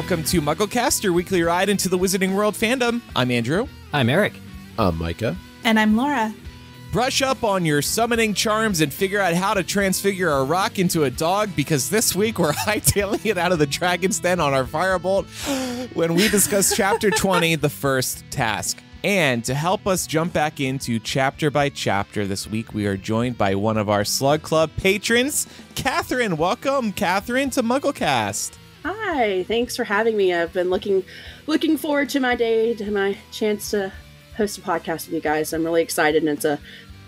welcome to MuggleCast, your weekly ride into the Wizarding World fandom. I'm Andrew. I'm Eric. I'm Micah. And I'm Laura. Brush up on your summoning charms and figure out how to transfigure a rock into a dog because this week we're hightailing it out of the dragon's den on our firebolt when we discuss Chapter 20, the first task. And to help us jump back into chapter by chapter this week, we are joined by one of our Slug Club patrons, Catherine. Welcome, Catherine, to MuggleCast. Hi, thanks for having me. I've been looking looking forward to my day, to my chance to host a podcast with you guys. I'm really excited, and it's a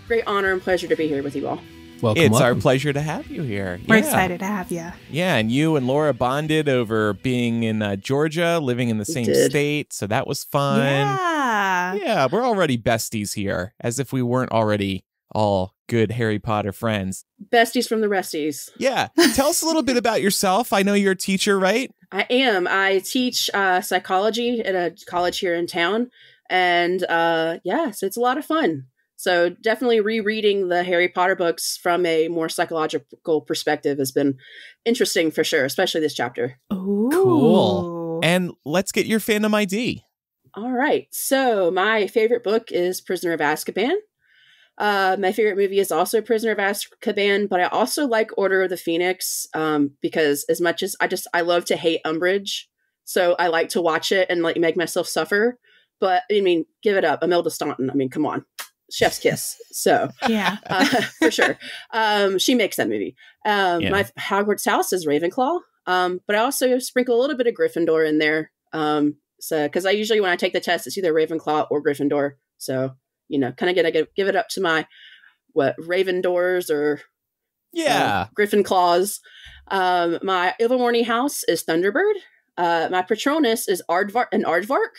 great honor and pleasure to be here with you all. Welcome. It's welcome. our pleasure to have you here. We're Yeah. excited to have you. Yeah, and you and Laura bonded over being in uh, Georgia, living in the We same did. state, so that was fun. Yeah. Yeah, we're already besties here, as if we weren't already all good Harry Potter friends. Besties from the resties. Yeah, tell us a little bit about yourself. I know you're a teacher, right? I am. I teach uh, psychology at a college here in town, and uh, yeah, so it's a lot of fun. So definitely rereading the Harry Potter books from a more psychological perspective has been interesting for sure, especially this chapter. Ooh. Cool. And let's get your fandom ID. All right. So my favorite book is Prisoner of Azkaban. Uh, my favorite movie is also Prisoner of Azkaban, but I also like Order of the Phoenix um, because as much as I just I love to hate Umbridge, so I like to watch it and like make myself suffer. But I mean, give it up, Imelda Staunton. I mean, come on, Chef's kiss. So Yeah. uh, for sure. Um, she makes that movie. Um, Yeah. My Hogwarts house is Ravenclaw, um, but I also sprinkle a little bit of Gryffindor in there. Um, so because I usually when I take the test, it's either Ravenclaw or Gryffindor. So you know, kind of get to give it up to my what Ravendors or Yeah. um, Griffin Claws. Um, my Ilvermorny house is Thunderbird. Uh, my Patronus is Aardvark, an Aardvark,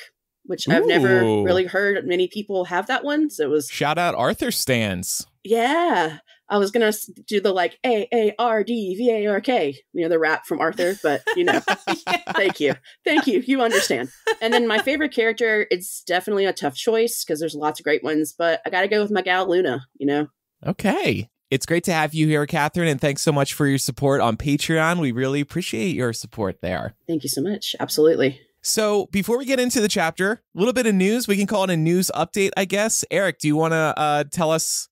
which I've never really heard many people have that one. So it was Shout out Arthur stands. yeah. I was gonna do the like A A R D V A R K, you know, the rap from Arthur, but you know, thank you, thank you, you understand. And then my favorite character, it's definitely a tough choice because there's lots of great ones, but I got to go with my gal Luna. You know, Okay. It's great to have you here, Catherine, and thanks so much for your support on Patreon. We really appreciate your support there. thank you so much. Absolutely. So, before we get into the chapter, a little bit of news. We can call it a news update, I guess. Eric, do you want to uh, tell us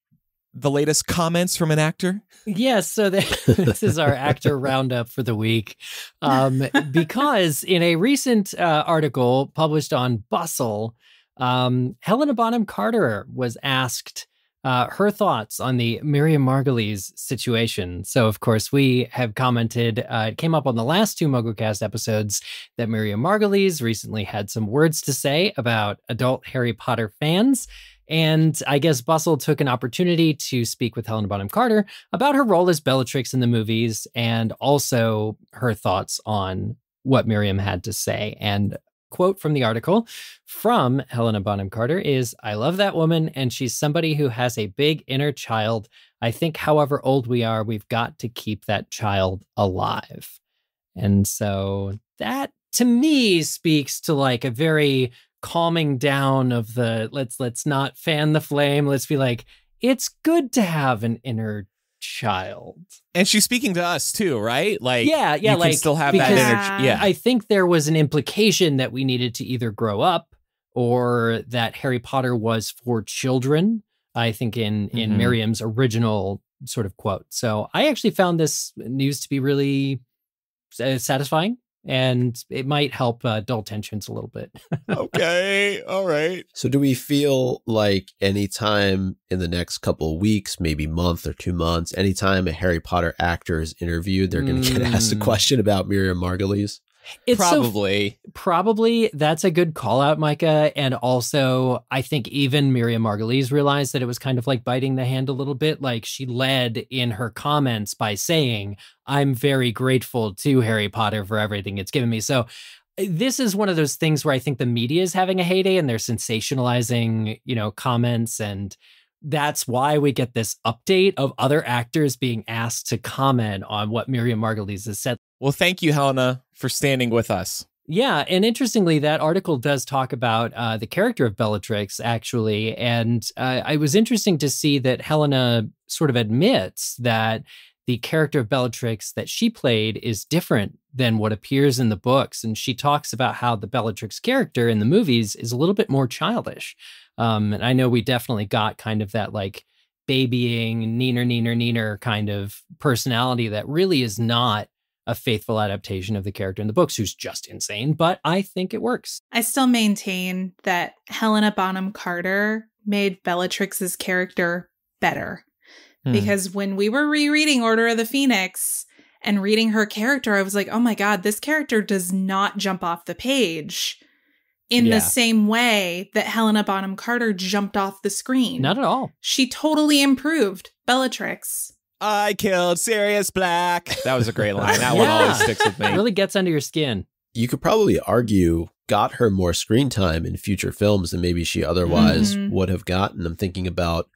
the latest comments from an actor? Yes, so th- this is our actor roundup for the week. Um, because in a recent uh, article published on Bustle, um, Helena Bonham Carter was asked uh, her thoughts on the Miriam Margolyes situation. So, of course, we have commented, uh, it came up on the last two MuggleCast episodes that Miriam Margolyes recently had some words to say about adult Harry Potter fans. And I guess Bustle took an opportunity to speak with Helena Bonham Carter about her role as Bellatrix in the movies and also her thoughts on what Miriam had to say. And quote from the article from Helena Bonham Carter is I love that woman, and she's somebody who has a big inner child. I think, however old we are, we've got to keep that child alive. And so that to me speaks to like a very calming down of the let's let's not fan the flame. Let's be like, it's good to have an inner child. And she's speaking to us too, right? Like, yeah, yeah, you like can still have that because energy. Yeah. I think there was an implication that we needed to either grow up or that Harry Potter was for children. I think in in Mhm. Miriam's original sort of quote. So I actually found this news to be really uh, satisfying, and it might help uh, dull tensions a little bit. okay. All right. So, do we feel like anytime in the next couple of weeks, maybe month or two months, anytime a Harry Potter actor is interviewed, they're going to get asked a Mm. question about Miriam Margolyes? It's so Probably. Probably that's a good call out, Micah. And also, I think even Miriam Margolyes realized that it was kind of like biting the hand a little bit. Like she led in her comments by saying, I'm very grateful to Harry Potter for everything it's given me. So, uh, this is one of those things where I think the media is having a heyday and they're sensationalizing, you know, comments. And that's why we get this update of other actors being asked to comment on what Miriam Margolyes has said. Well, thank you, Helena, for standing with us. Yeah, and interestingly, that article does talk about uh, the character of Bellatrix, actually. And uh, it was interesting to see that Helena sort of admits that the character of Bellatrix that she played is different than what appears in the books. And she talks about how the Bellatrix character in the movies is a little bit more childish. Um, and I know we definitely got kind of that like babying, neener, neener, neener kind of personality that really is not a faithful adaptation of the character in the books, who's just insane, but I think it works. I still maintain that Helena Bonham Carter made Bellatrix's character better. Hmm. Because when we were rereading Order of the Phoenix and reading her character, I was like, oh my God, this character does not jump off the page in Yeah. the same way that Helena Bonham Carter jumped off the screen. Not at all. She totally improved Bellatrix. I killed Sirius Black. That was a great line. That one always sticks with me. It really gets under your skin. You could probably argue got her more screen time in future films than maybe she otherwise Mhm. would have gotten. I'm thinking about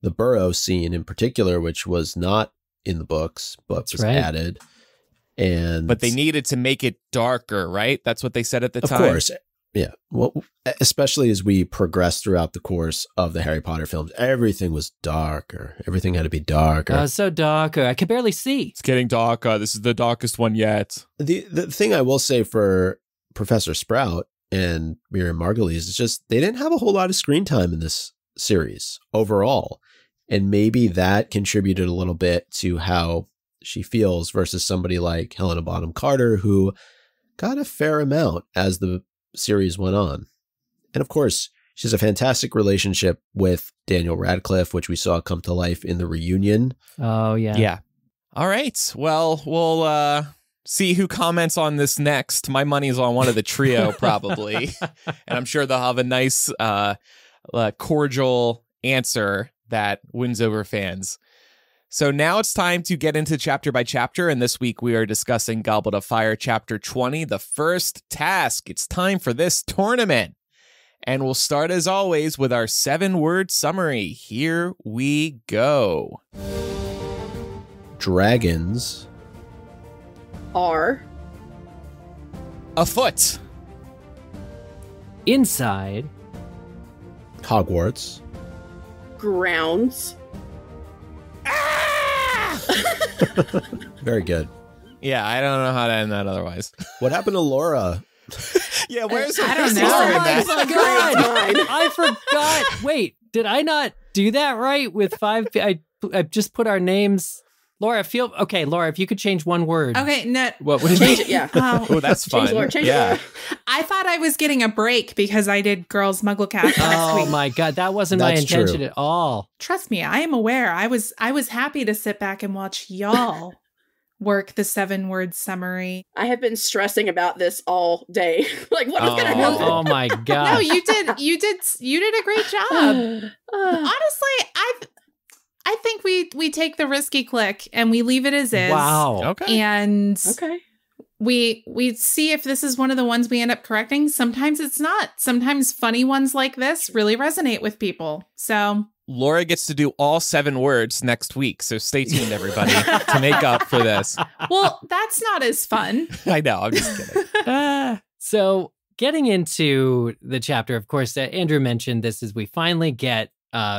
the Burrow scene in particular, which was not in the books, but That's was right. added. And But they needed to make it darker, right? That's what they said at the of time. course yeah well especially as we progressed throughout the course of the harry potter films everything was darker everything had to be darker Uh, so darker. I could barely see. It's getting darker. This is the darkest one yet. the the thing i will say for professor sprout and miriam margolyes is just they didn't have a whole lot of screen time in this series overall and maybe that contributed a little bit to how she feels versus somebody like helena bonham carter who got a fair amount as the series went on and of course she has a fantastic relationship with daniel radcliffe which we saw come to life in the reunion Oh, yeah. Yeah. All right. Well, we'll uh see who comments on this next. My money's on one of the trio, probably. and I'm sure they'll have a nice uh, uh cordial answer that wins over fans. So now it's time to get into chapter by chapter, and this week we are discussing Goblet of Fire chapter 20, the first task. It's time for this tournament. And we'll start as always with our seven word summary. Here we go. dragons Are Afoot. Inside. hogwarts grounds. Ah! very good Yeah, I don't know how to end that otherwise. what happened to laura Yeah, where's I don't where's know. Laura Oh my God. I forgot. Wait, did I not do that right with five? I, I just put our names. Laura, feel okay. Laura, if you could change one word. Okay, no. What would Change it, yeah. Oh, Oh, that's fun. Change Laura, change yeah. it. I thought I was getting a break because I did Girls Mugglecast last Oh week. my God, that wasn't my That's true. intention at all. Trust me, I am aware. I was I was happy to sit back and watch y'all work the seven word summary. I have been stressing about this all day. like, what is going to Oh. happen? Oh my god. No, you did you did you did a great job. Honestly, I I think we we take the risky click and we leave it as is. Wow. Okay. And okay. we we see if this is one of the ones we end up correcting. Sometimes it's not. Sometimes funny ones like this really resonate with people. So Laura gets to do all seven words next week, so stay tuned, everybody, to make up for this. well, that's not as fun. I know, I'm just kidding. Ah. so getting into the chapter, of course, uh, Andrew mentioned this is we finally get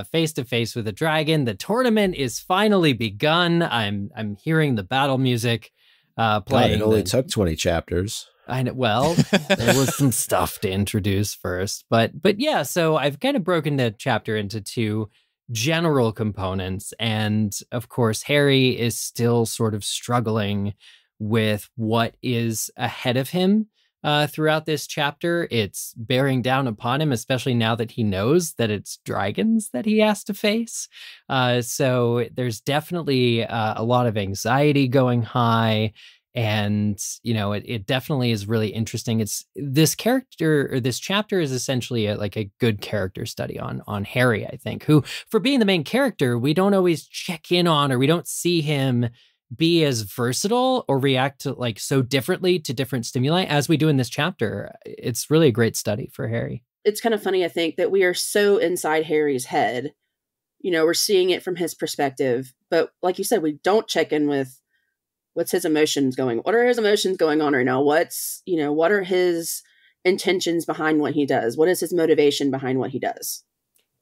face to face with a dragon. The tournament is finally begun. I'm I'm hearing the battle music uh, God, playing. it only The- took 20 chapters I know. Well, there was some stuff to introduce first, but but yeah. So I've kind of broken the chapter into two general components, and of course, Harry is still sort of struggling with what is ahead of him. Uh, throughout this chapter, it's bearing down upon him, especially now that he knows that it's dragons that he has to face. Uh, so there's definitely uh, a lot of anxiety going high and you know it, it definitely is really interesting it's this character or this chapter is essentially a, like a good character study on on harry i think who for being the main character we don't always check in on or we don't see him be as versatile or react to like so differently to different stimuli as we do in this chapter it's really a great study for harry It's kind of funny, I think, that we are so inside Harry's head. You know, we're seeing it from his perspective. But like you said, we don't check in with what's his emotions going what are his emotions going on right now what's you know what are his intentions behind what he does what is his motivation behind what he does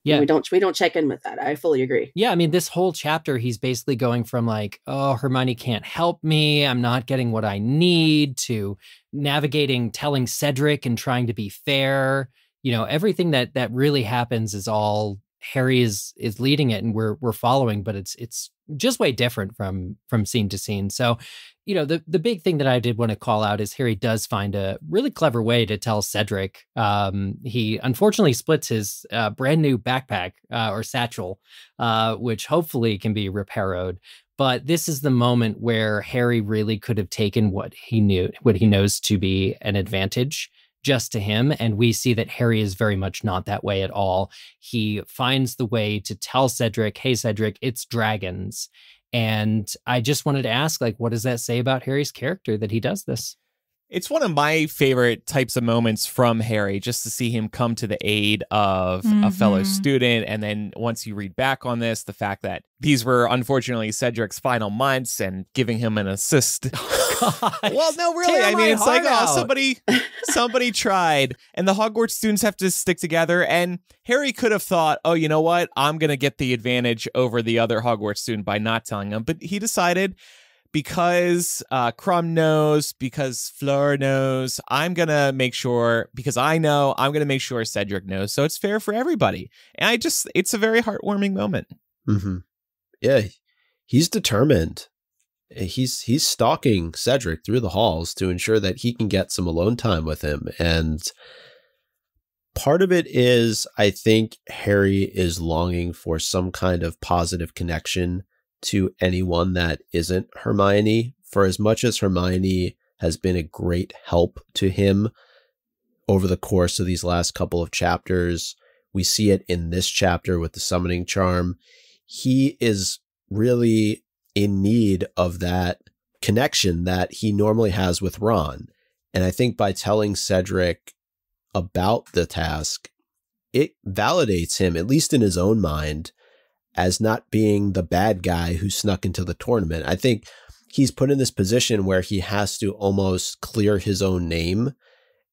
Yeah. we don't we don't check in with that. I fully agree. Yeah, I mean, this whole chapter, he's basically going from like, oh, Hermione can't help me. I'm not getting what I need to navigating telling Cedric and trying to be fair. You know, everything that that really happens is all Harry is is leading it and we're we're following, but it's it's just way different from from scene to scene. So, you know, the the big thing that I did want to call out is Harry does find a really clever way to tell Cedric. Um, he unfortunately splits his uh, brand new backpack uh, or satchel, uh, which hopefully can be repaired. But this is the moment where Harry really could have taken what he knew, what he knows to be an advantage just to him. And we see that Harry is very much not that way at all. He finds the way to tell Cedric, hey, Cedric, it's dragons. And I just wanted to ask, like, what does that say about Harry's character that he does this? It's one of my favorite types of moments from Harry, just to see him come to the aid of a fellow Mhm. student. And then once you read back on this, the fact that these were unfortunately Cedric's final months and giving him an assist. well, no, really. Tear I mean, it's like, heart oh, somebody, somebody tried, and the Hogwarts students have to stick together. And Harry could have thought, oh, you know what? I'm gonna get the advantage over the other Hogwarts student by not telling him. But he decided because uh, Krum knows, because Fleur knows, I'm gonna make sure because I know I'm gonna make sure Cedric knows, so it's fair for everybody. And I just, it's a very heartwarming moment. hmm Yeah, he's determined. He's he's stalking Cedric through the halls to ensure that he can get some alone time with him. And part of it is, I think Harry is longing for some kind of positive connection to anyone that isn't Hermione. For as much as Hermione has been a great help to him over the course of these last couple of chapters, we see it in this chapter with the summoning charm. He is really in need of that connection that he normally has with Ron. And I think by telling Cedric about the task, it validates him, at least in his own mind, as not being the bad guy who snuck into the tournament. I think he's put in this position where he has to almost clear his own name.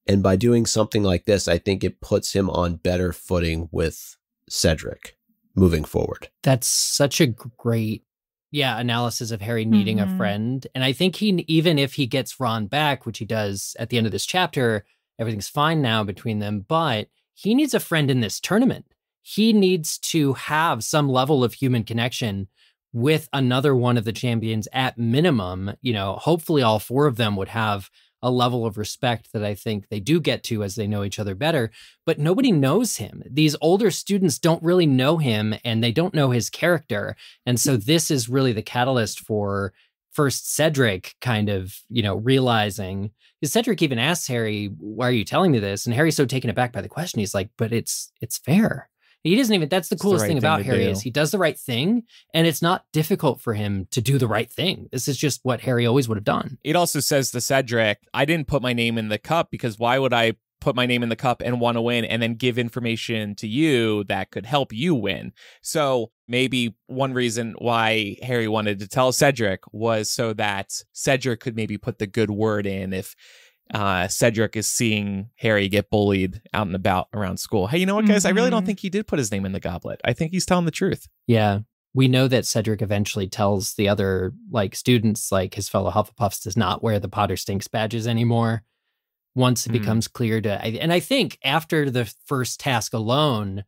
And by doing something like this, I think it puts him on better footing with Cedric moving forward. That's such a great, yeah, analysis of Harry needing a Mhm. friend. And I think he, even if he gets Ron back, which he does at the end of this chapter, everything's fine now between them, but he needs a friend in this tournament. He needs to have some level of human connection with another one of the champions at minimum. You know, hopefully all four of them would have a level of respect that I think they do get to as they know each other better. But nobody knows him. These older students don't really know him and they don't know his character. And so mm. this is really the catalyst for first Cedric kind of, you know, realizing because Cedric even asks Harry, why are you telling me this? And Harry's so taken aback by the question. He's like, but it's it's fair. He doesn't even that's the It's the coolest right thing thing about Harry do. is he does the right thing and it's not difficult for him to do the right thing. This is just what Harry always would have done. It also says to Cedric, I didn't put my name in the cup because why would I put my name in the cup and want to win and then give information to you that could help you win? So maybe one reason why Harry wanted to tell Cedric was so that Cedric could maybe put the good word in if uh, Cedric is seeing Harry get bullied out and about around school. Hey, you know what, guys? I really don't Mhm. think he did put his name in the goblet. I think he's telling the truth. Yeah. We know that Cedric eventually tells the other like students, like his fellow Hufflepuffs, does not wear the Potter Stinks badges anymore. Once it Hmm. becomes clear to, and I think after the first task alone,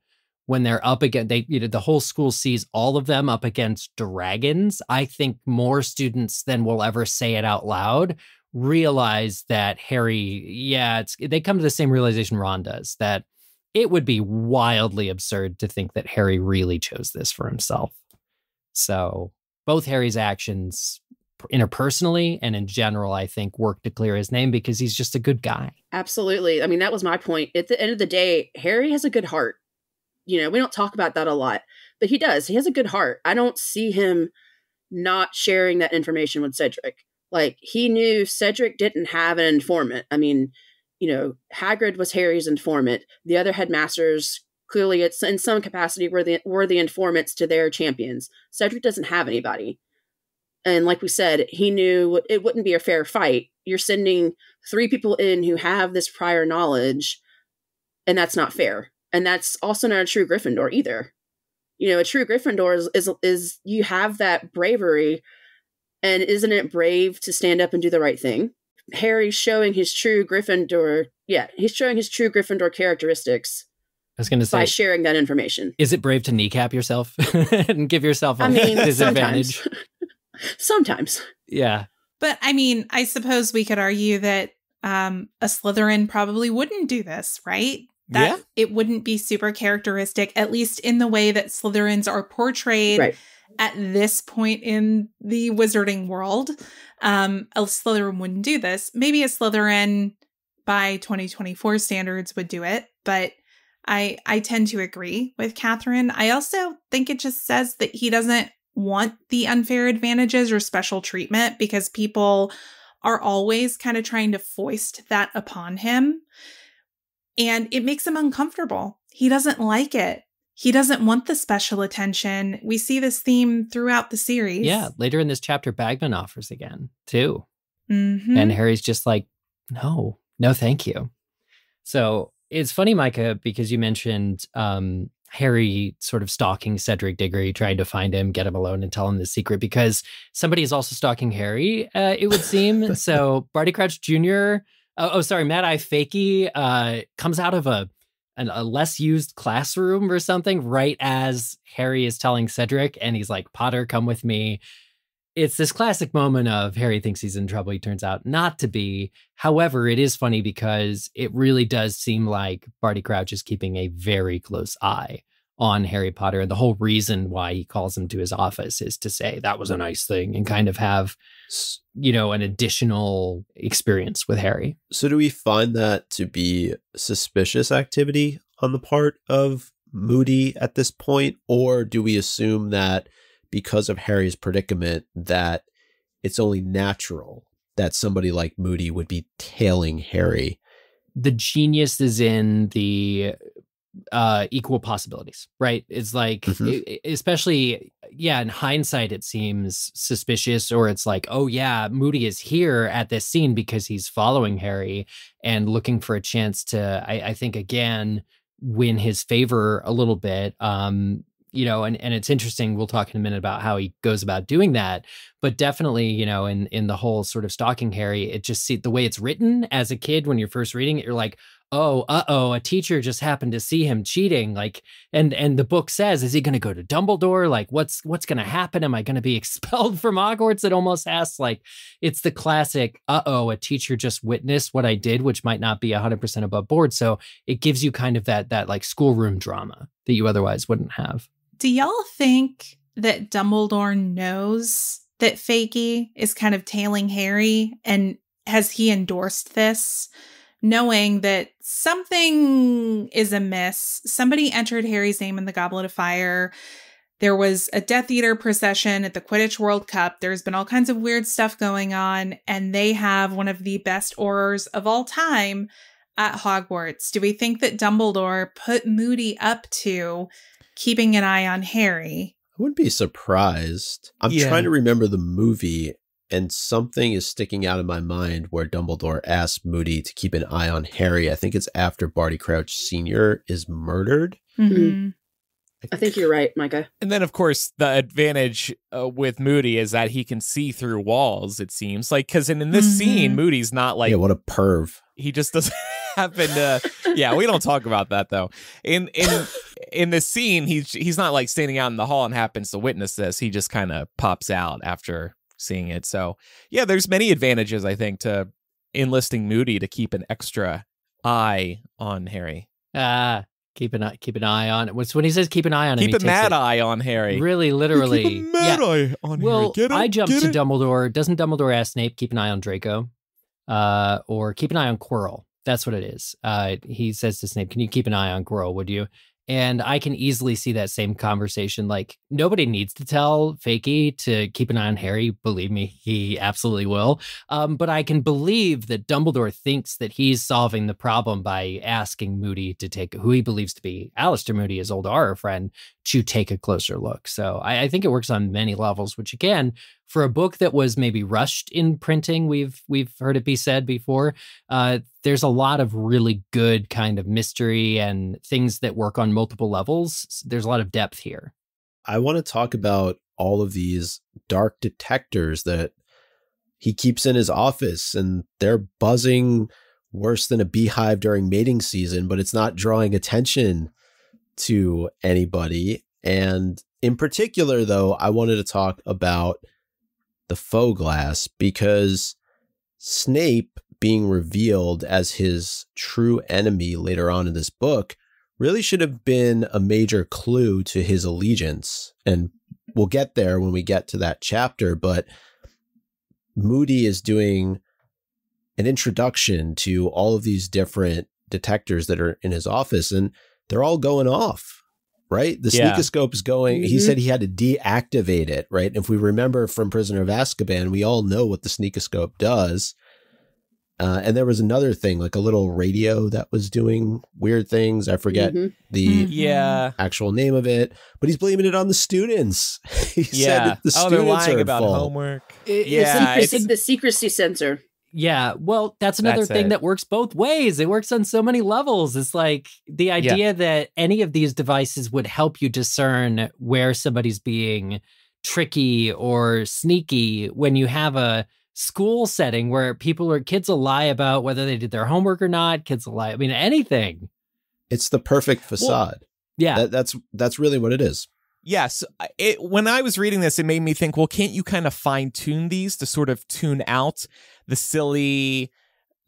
when they're up against, they you know the whole school sees all of them up against dragons. I think more students than will ever say it out loud realize that Harry, yeah, it's they come to the same realization Ron does that it would be wildly absurd to think that Harry really chose this for himself. So both Harry's actions interpersonally and in general, I think, work to clear his name because he's just a good guy. Absolutely. I mean, that was my point. At the end of the day, Harry has a good heart. You know, we don't talk about that a lot, but he does. He has a good heart. I don't see him not sharing that information with Cedric. Like, he knew Cedric didn't have an informant. I mean, you know, Hagrid was Harry's informant. The other headmasters clearly, it's in some capacity, were the were the informants to their champions. Cedric doesn't have anybody, and like we said, he knew it wouldn't be a fair fight. You're sending three people in who have this prior knowledge, and that's not fair. and that's also not a true Gryffindor either. You know, a true Gryffindor is is, is you have that bravery, and isn't it brave to stand up and do the right thing? Harry's showing his true Gryffindor. Yeah, he's showing his true Gryffindor characteristics I was going to say, by sharing that information. is it brave to kneecap yourself and give yourself a I mean, disadvantage? sometimes. sometimes. Yeah. But I mean, I suppose we could argue that um, a Slytherin probably wouldn't do this, right? That Yeah. it wouldn't be super characteristic, at least in the way that Slytherins are portrayed Right. At this point in the wizarding world. Um, a Slytherin wouldn't do this. Maybe a Slytherin by 2024 standards would do it, but I I tend to agree with Catherine. I also think it just says that he doesn't want the unfair advantages or special treatment because people are always kind of trying to foist that upon him. And it makes him uncomfortable. He doesn't like it. He doesn't want the special attention. We see this theme throughout the series. Yeah. Later in this chapter, Bagman offers again, too. Mhm. And Harry's just like, no, no, thank you. So it's funny, Micah, because you mentioned um, Harry sort of stalking Cedric Diggory, trying to find him, get him alone, and tell him the secret because somebody is also stalking Harry, uh, it would seem. so Barty Crouch Jr., oh, oh, sorry, Mad Eye Fakey uh, comes out of a, an, a less used classroom or something right as Harry is telling Cedric, and he's like, Potter, come with me it's this classic moment of Harry thinks he's in trouble. He turns out not to be. However, it is funny because it really does seem like Barty Crouch is keeping a very close eye on Harry Potter. And the whole reason why he calls him to his office is to say that was a nice thing and kind of have, you know, an additional experience with Harry. So do we find that to be suspicious activity on the part of Moody at this point or do we assume that because of Harry's predicament that it's only natural that somebody like Moody would be tailing Harry? the genius is in the uh equal possibilities right it's like Mhm. e- especially yeah in hindsight it seems suspicious or it's like oh yeah moody is here at this scene because he's following harry and looking for a chance to i, I think again win his favor a little bit um you know and, and it's interesting we'll talk in a minute about how he goes about doing that but definitely you know in in the whole sort of stalking harry it just see the way it's written as a kid when you're first reading it you're like oh uh-oh a teacher just happened to see him cheating like and and the book says is he going to go to dumbledore like what's what's going to happen am i going to be expelled from hogwarts it almost asks like it's the classic uh-oh a teacher just witnessed what i did which might not be 100% above board so it gives you kind of that that like schoolroom drama that you otherwise wouldn't have Do y'all think that Dumbledore knows that Fakey is kind of tailing Harry? And has he endorsed this? Knowing that something is amiss. Somebody entered Harry's name in the Goblet of Fire. There was a Death Eater procession at the Quidditch World Cup. There's been all kinds of weird stuff going on, and they have one of the best aurors of all time at Hogwarts. Do we think that Dumbledore put Moody up to keeping an eye on Harry? I wouldn't be surprised. I'm Yeah. trying to remember the movie, and something is sticking out in my mind where Dumbledore asks Moody to keep an eye on Harry. I think it's after Barty Crouch Sr. is murdered. Mhm. I think you're right, Micah. And then, of course, the advantage uh, with Moody is that he can see through walls. It seems like because in, in this Mhm. scene, Moody's not like yeah, what a perv. he just doesn't happen to. Yeah, we don't talk about that though. In in in this scene, he's he's not like standing out in the hall and happens to witness this. He just kind of pops out after seeing it. So yeah, there's many advantages I think to enlisting Moody to keep an extra eye on Harry. ah keep an eye keep an eye on it What's when he says keep an eye on him Keep a mad eye on Harry. really literally Keep a mad yeah. eye on Well, Harry. I jumped to it? Dumbledore. Doesn't Dumbledore ask Snape keep an eye on Draco, uh, or keep an eye on Quirrell? That's what it is. Uh, he says to Snape, "Can you keep an eye on Quirrell? Would you?" And I can easily see that same conversation. Like nobody needs to tell Fakey to keep an eye on Harry. Believe me, he absolutely will. Um, but I can believe that Dumbledore thinks that he's solving the problem by asking Moody to take who he believes to be Alastor Moody, his old auror friend, to take a closer look. So I, I think it works on many levels, which again, for a book that was maybe rushed in printing, we've we've heard it be said before. Uh, there's a lot of really good kind of mystery and things that work on multiple levels. There's a lot of depth here. I want to talk about all of these dark detectors that he keeps in his office and they're buzzing worse than a beehive during mating season, but it's not drawing attention to anybody. And in particular, though, I wanted to talk about the Foe-Glass because Snape being revealed as his true enemy later on in this book really should have been a major clue to his allegiance. And we'll get there when we get to that chapter, but Moody is doing an introduction to all of these different detectors that are in his office and they're all going off right the yeah. sneakoscope is going mm-hmm. he said he had to deactivate it right if we remember from prisoner of azkaban we all know what the sneakoscope does uh, and there was another thing like a little radio that was doing weird things i forget mm-hmm. the mm-hmm. yeah actual name of it but he's blaming it on the students he yeah. said the oh, students they're lying are about fault. homework It- yeah it's, it's- the secrecy sensor. Yeah, well, that's another That's thing it. that works both ways. It works on so many levels. It's like the idea that any of these devices would help you discern where somebody's being tricky or sneaky when you have a school setting where people or kids will lie about whether they did their homework or not. Kids will lie. I mean, anything. it's the perfect facade Yeah. that, that's that's really what it is Yes, it, when I was reading this, it made me think, well, can't you kind of fine tune these to sort of tune out the silly,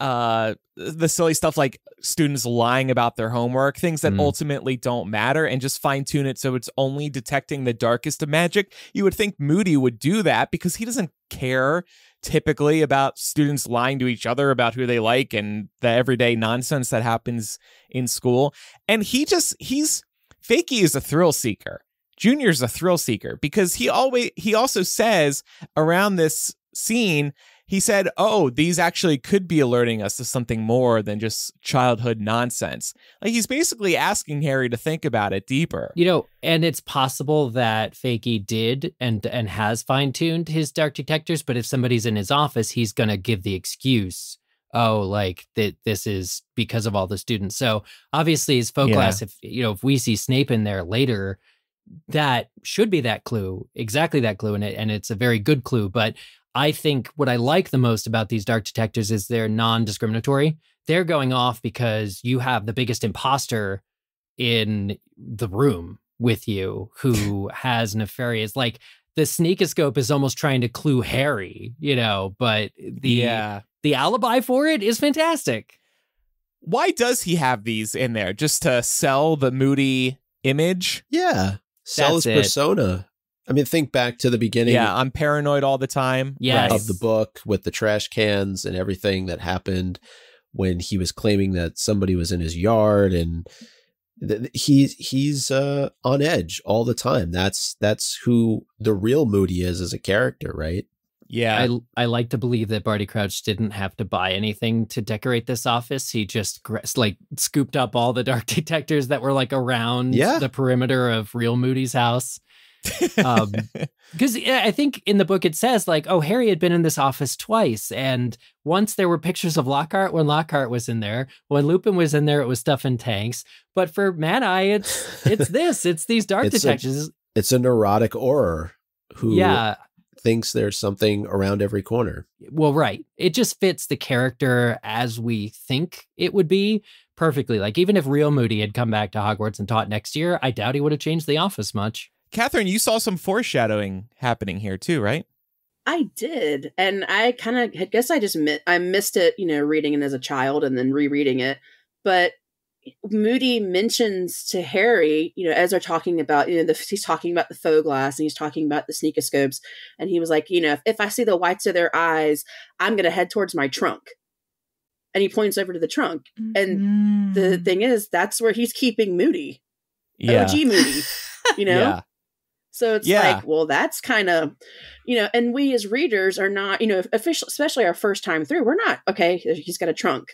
uh, the silly stuff like students lying about their homework, things that Mm. ultimately don't matter, and just fine tune it so it's only detecting the darkest of magic? You would think Moody would do that because he doesn't care typically about students lying to each other about who they like and the everyday nonsense that happens in school. And he just, he's, Fakey is a thrill seeker. Junior's a thrill seeker because he always he also says around this scene he said, "Oh, these actually could be alerting us to something more than just childhood nonsense." Like he's basically asking Harry to think about it deeper. You know, and it's possible that Fakey did and and has fine tuned his dark detectors, but if somebody's in his office, he's gonna give the excuse, oh, like that this is because of all the students. So obviously, his faux Yeah. glass, if you know, if we see Snape in there later, that should be that clue, exactly that clue, and it and it's a very good clue. But I think what I like the most about these dark detectors is they're non-discriminatory. They're going off because you have the biggest imposter in the room with you who has nefarious like the sneakoscope is almost trying to clue Harry, you know, but the yeah. the alibi for it is fantastic. Why does he have these in there? Just to sell the moody image? yeah sell That's his it. persona i mean think back to the beginning Yeah, I'm paranoid all the time. Yes. Of the book with the trash cans and everything that happened when he was claiming that somebody was in his yard and th- he's he's uh, on edge all the time. That's that's who the real Moody is as a character, right? Yeah. I I like to believe that Barty Crouch didn't have to buy anything to decorate this office. He just like scooped up all the dark detectors that were like around Yeah. the perimeter of real Moody's house. Um, Because I think in the book it says like, oh, Harry had been in this office twice, and once there were pictures of Lockhart when Lockhart was in there. When Lupin was in there, it was stuff in tanks. But for Mad Eye, it's it's this. It's these dark It's a- It's a neurotic auror who yeah, thinks there's something around every corner. well, right. It just fits the character as we think it would be perfectly. Like even if real Moody had come back to Hogwarts and taught next year, I doubt he would have changed the office much. Catherine, you saw some foreshadowing happening here too, right? I did, and I kind of I guess I just mi- I missed it, you know, reading it as a child and then rereading it. But Moody mentions to Harry, you know, as they're talking about, you know, the, he's talking about the Foe-Glass and he's talking about the sneakoscopes, and he was like, you know, if, if I see the whites of their eyes, I'm gonna head towards my trunk. And he points over to the trunk. And The Mm. thing is, that's where he's keeping Moody, Yeah. OG Moody, you know. Yeah. So it's Yeah. like, well, that's kind of, you know, and we as readers are not, you know, official, especially our first time through, we're not okay. He's got a trunk.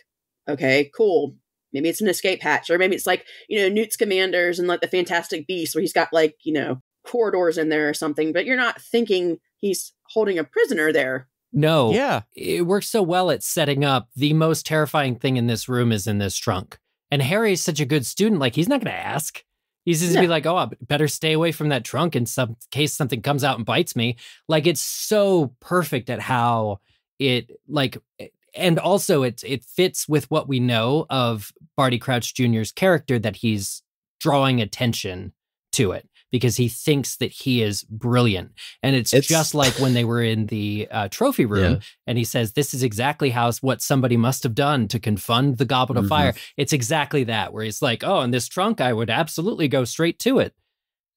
Okay, cool. Maybe it's an escape hatch, or maybe it's like you know Newt's Commanders and like the Fantastic Beasts, where he's got like you know corridors in there or something. But you're not thinking he's holding a prisoner there. No. Yeah. It works so well at setting up the most terrifying thing in this room is in this trunk. And Harry's such a good student, like he's not going to ask. He's just be like, "Oh, I better stay away from that trunk in some case something comes out and bites me." Like it's so perfect at how it like, and also it it fits with what we know of Barty Crouch Jr.'s character that he's drawing attention to it because he thinks that he is brilliant, and it's, It's- just like when they were in the uh, trophy room, Yeah. and he says, "This is exactly how what somebody must have done to confund the Goblet of Mhm. Fire." It's exactly that, where he's like, "Oh, in this trunk, I would absolutely go straight to it."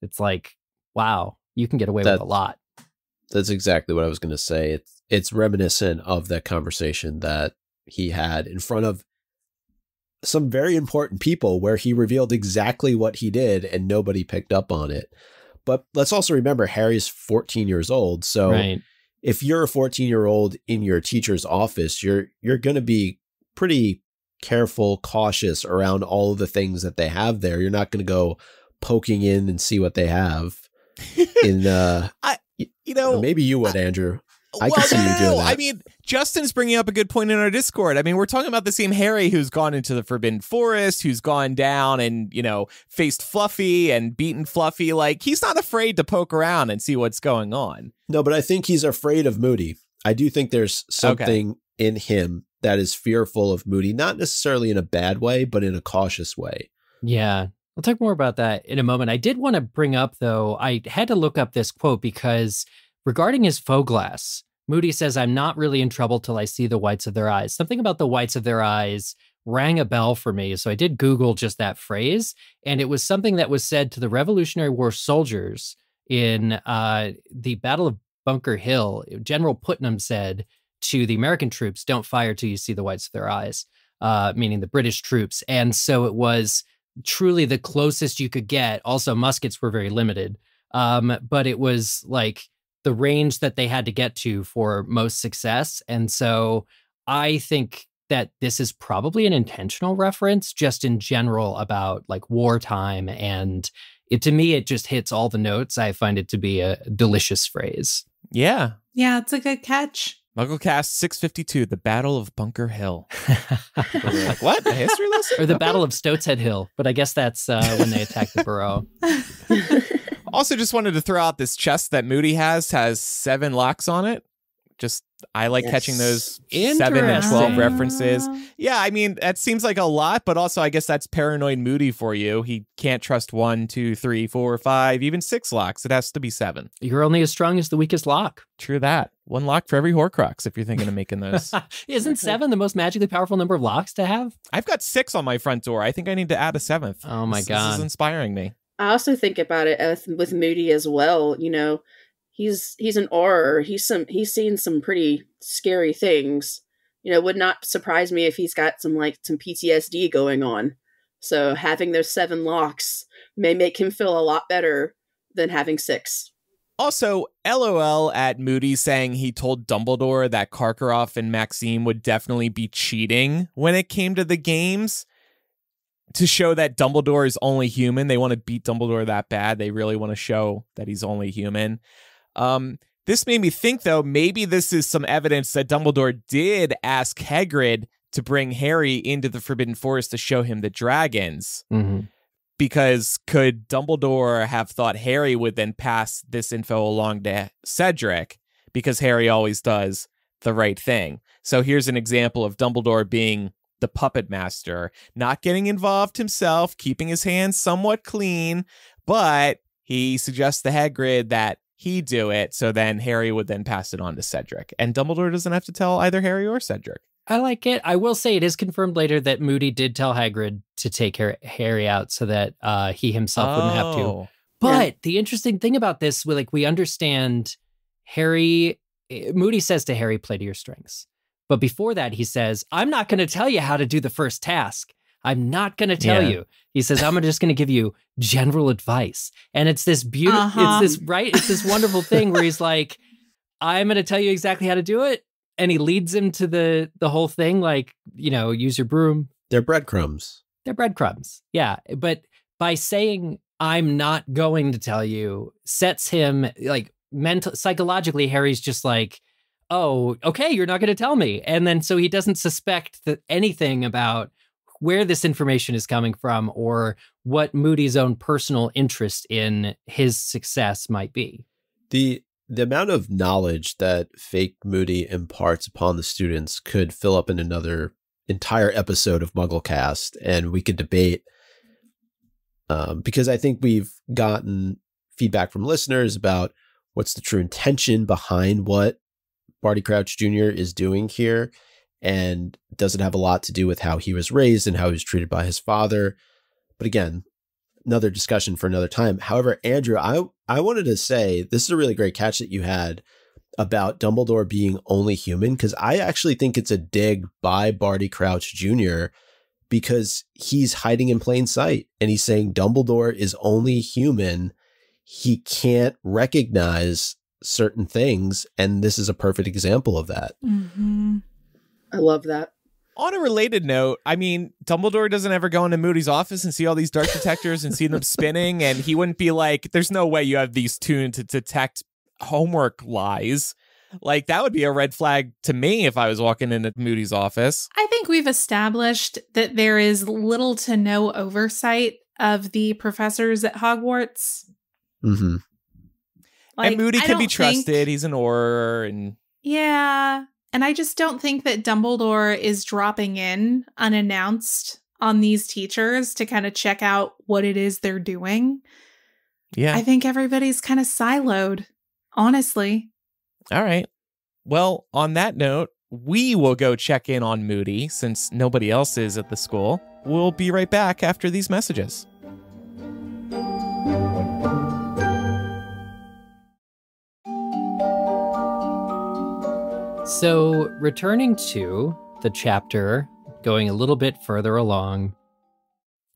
It's like, wow, you can get away That- with a lot. That's exactly what I was going to say. It's it's reminiscent of that conversation that he had in front of some very important people where he revealed exactly what he did and nobody picked up on it. But let's also remember Harry's 14 years old, so right? if you're a 14 year old in your teacher's office, you're you're going to be pretty careful, cautious around all of the things that they have there. You're not going to go poking in and see what they have in uh I You know, maybe you would Andrew. I well, can see no, you no, doing no. that. I mean, Justin's bringing up a good point in our Discord. I mean, we're talking about the same Harry who's gone into the Forbidden Forest, who's gone down and, you know, faced Fluffy and beaten Fluffy. Like, he's not afraid to poke around and see what's going on. No, but I think he's afraid of Moody. I do think there's something in him that is fearful of Moody, not necessarily in a bad way, but in a cautious way. Yeah. We'll talk more about that in a moment. I did want to bring up, though, I had to look up this quote because regarding his Foe-Glass, Moody says, I'm not really in trouble till I see the whites of their eyes. Something about the whites of their eyes rang a bell for me. So I did Google just that phrase, and it was something that was said to the Revolutionary War soldiers in uh, the Battle of Bunker Hill. General Putnam said to the American troops, Don't fire till you see the whites of their eyes, uh, meaning the British troops. And so it was truly the closest you could get. Also, muskets were very limited, um, but it was like the range that they had to get to for most success. And so I think that this is probably an intentional reference just in general about like wartime and it to me it just hits all the notes i find it to be a delicious phrase Yeah. Yeah, it's a good catch. MuggleCast 652, The Battle of Bunker Hill. Like, what? A history lesson? or the Okay. battle of stoatshead hill but i guess that's uh, when they attacked the burrow Also, just wanted to throw out this chest that Moody has has seven locks on it. Just I like Yes. catching those seven and twelve references. Yeah, I mean that seems like a lot, but also I guess that's paranoid Moody for you. He can't trust one, two, three, four, five, even six locks. It has to be seven. you're only as strong as the weakest lock True that. One lock for every Horcrux if you're thinking of making those. Isn't seven the most magically powerful number of locks to have? I've got six on my front door. I think I need to add a seventh. Oh my This- God. This is inspiring me. I also think about it with, Moody as well. You know, he's he's an auror. He's some he's seen some pretty scary things. You know, would not surprise me if he's got some like some PTSD going on. So having those seven locks may make him feel a lot better than having six. Also, LOL at Moody saying he told Dumbledore that Karkaroff and Maxime would definitely be cheating when it came to the games to show that Dumbledore is only human. They want to beat Dumbledore that bad. They really want to show that he's only human. Um, this made me think, though, maybe this is some evidence that Dumbledore did ask Hagrid to bring Harry into the Forbidden Forest to show him the dragons Mm-hmm. because could Dumbledore have thought Harry would then pass this info along to Cedric because Harry always does the right thing. So here's an example of Dumbledore being the puppet master, not getting involved himself, keeping his hands somewhat clean, but he suggests to Hagrid that he do it so then Harry would then pass it on to Cedric. And Dumbledore doesn't have to tell either Harry or Cedric. I like it. I will say it is confirmed later that Moody did tell Hagrid to take Harry out so that uh, he himself wouldn't have to. Oh. But the interesting thing about this, we like we understand Harry. eh, Moody says to Harry, "Play to your strengths." But before that, he says, "I'm not going to tell you how to do the first task. I'm not going to tell Yeah. you." He says, "I'm just going to give you general advice." And it's this beautiful. Uh-huh. It's this right. It's this wonderful thing where he's like, "I'm going to tell you exactly how to do it," and he leads him to the the whole thing, like you know, use your broom, They're breadcrumbs. they're breadcrumbs. Yeah. But by saying, I'm not going to tell you, sets him like mental psychologically Harry's just like, "Oh, okay, you're not going to tell me." And then so he doesn't suspect that anything about where this information is coming from or what Moody's own personal interest in his success might be. The the amount of knowledge that fake Moody imparts upon the students could fill up in another entire episode of Mugglecast, and we could debate. Um, because I think we've gotten feedback from listeners about what's the true intention behind what Barty Crouch Jr. is doing here, and does it have a lot to do with how he was raised and how he was treated by his father. But again, another discussion for another time. However, Andrew, I I wanted to say this is a really great catch that you had about Dumbledore being only human because I actually think it's a dig by Barty Crouch Jr. because he's hiding in plain sight and he's saying Dumbledore is only human. He can't recognize certain things, and this is a perfect example of that. Mm-hmm. I love that. On a related note, I mean, Dumbledore doesn't ever go into Moody's office and see all these dark detectors and see them spinning, and he wouldn't be like, "There's no way you have these tuned to detect homework lies." Like that would be a red flag to me if I was walking into Moody's office. I think we've established that there is little to no oversight of the professors at Hogwarts. Mm-hmm. Like, and Moody can be think- trusted. He's an Auror, and Yeah. And I just don't think that Dumbledore is dropping in unannounced on these teachers to kind of check out what it is they're doing. yeah. I think everybody's kind of siloed, honestly. All right. Well, on that note, we will go check in on Moody since nobody else is at the school. We'll be right back after these messages. So, returning to the chapter, going a little bit further along,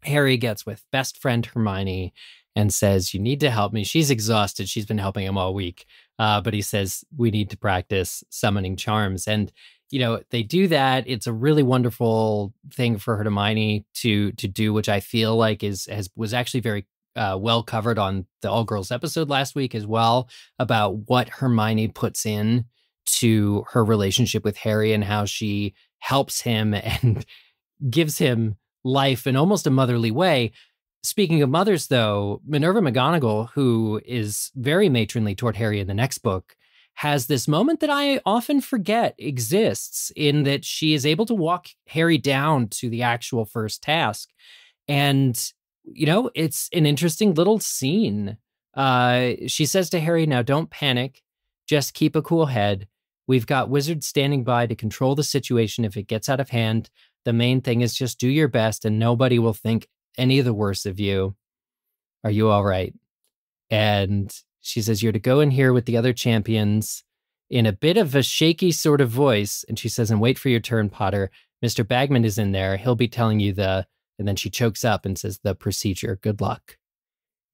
Harry gets with best friend Hermione and says, You need to help me. She's exhausted. She's been helping him all week. Uh, but he says, We need to practice summoning charms. And, you know, they do that. It's a really wonderful thing for Hermione to to do, which I feel like is has was actually very uh, well covered on the All Girls episode last week as well about what Hermione puts in to her relationship with Harry and how she helps him and gives him life in almost a motherly way. Speaking of mothers, though, Minerva McGonagall, who is very matronly toward Harry in the next book, has this moment that I often forget exists in that she is able to walk Harry down to the actual first task. And, you know, it's an interesting little scene. Uh, she says to Harry, Now don't panic, just keep a cool head. We've got wizards standing by to control the situation if it gets out of hand. The main thing is just do your best and nobody will think any of the worse of you. Are you all right? And she says, You're to go in here with the other champions in a bit of a shaky sort of voice. And she says, And wait for your turn, Potter. Mr. Bagman is in there. He'll be telling you the. And then she chokes up and says, The procedure. Good luck.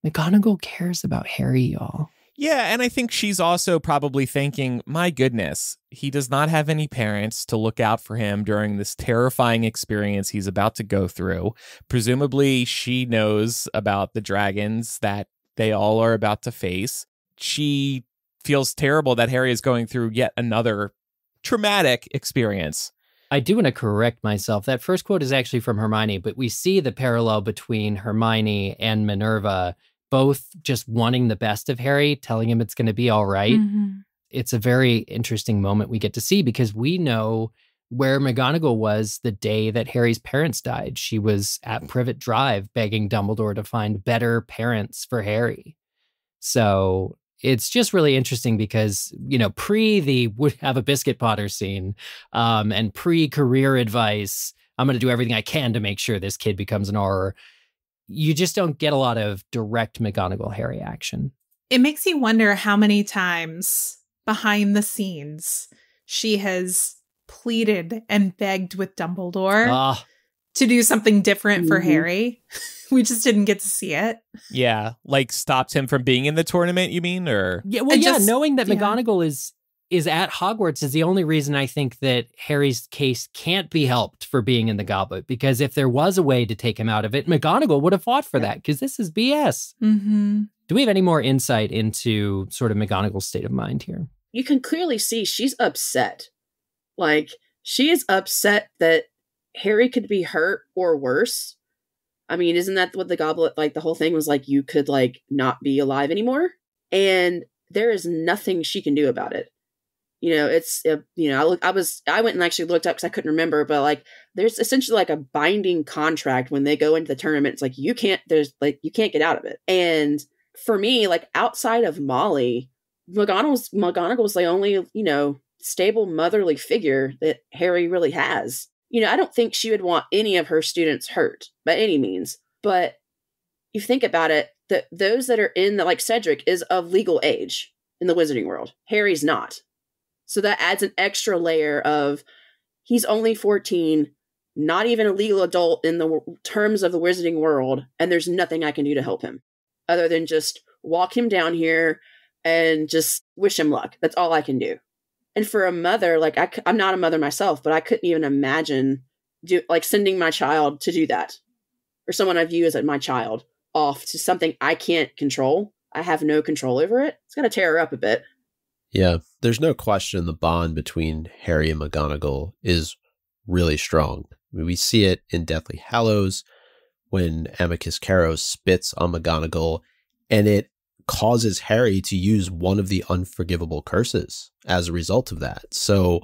McGonagall cares about Harry, y'all. Yeah, and I think she's also probably thinking, my goodness, he does not have any parents to look out for him during this terrifying experience he's about to go through. Presumably, she knows about the dragons that they all are about to face. She feels terrible that Harry is going through yet another traumatic experience. I do want to correct myself. That first quote is actually from Hermione, but we see the parallel between Hermione and Minerva both just wanting the best of Harry, telling him it's going to be all right. Mhm. It's a very interesting moment we get to see because we know where McGonagall was the day that Harry's parents died. She was at Privet Drive begging Dumbledore to find better parents for Harry. So it's just really interesting because, you know, pre the would have a biscuit Potter scene um, and pre career advice, I'm going to do everything I can to make sure this kid becomes an Auror. You just don't get a lot of direct McGonagall Harry action. It makes you wonder how many times behind the scenes she has pleaded and begged with Dumbledore Ah, to do something different for Mhm. Harry. we just didn't get to see it. Yeah, like stopped him from being in the tournament, you mean? Or yeah, well, And yeah, just- knowing that yeah. McGonagall is is at Hogwarts is the only reason I think that Harry's case can't be helped for being in the goblet. Because if there was a way to take him out of it, McGonagall would have fought for that. Because this is BS. Mm-hmm. Do we have any more insight into sort of McGonagall's state of mind here? You can clearly see she's upset. Like, she is upset that Harry could be hurt or worse. I mean, isn't that what the goblet, like, the whole thing was like, you could, like, not be alive anymore? And there is nothing she can do about it. You know, it's, uh, you know, I, look, I was, I went and actually looked up because I couldn't remember, but like, there's essentially like a binding contract when they go into the tournament. It's like, you can't, there's like, you can't get out of it. And for me, like, outside of Molly, McGonagall's, McGonagall's the only, you know, stable motherly figure that Harry really has. You know, I don't think she would want any of her students hurt by any means, but you think about it, that those that are in the like Cedric is of legal age in the wizarding world. Harry's not. So that adds an extra layer of he's only 14, not even a legal adult in the terms of the wizarding world, and there's nothing I can do to help him other than just walk him down here and just wish him luck. That's all I can do. And for a mother, like I, I'm not a mother myself, but I couldn't even imagine do like sending my child to do that, or someone I view as my child off to something I can't control. I have no control over it. It's gonna tear her up a bit. Yeah, there's no question the bond between Harry and McGonagall is really strong. I mean, we see it in Deathly Hallows when Amycus Carrow spits on McGonagall, and it causes Harry to use one of the unforgivable curses as a result of that. So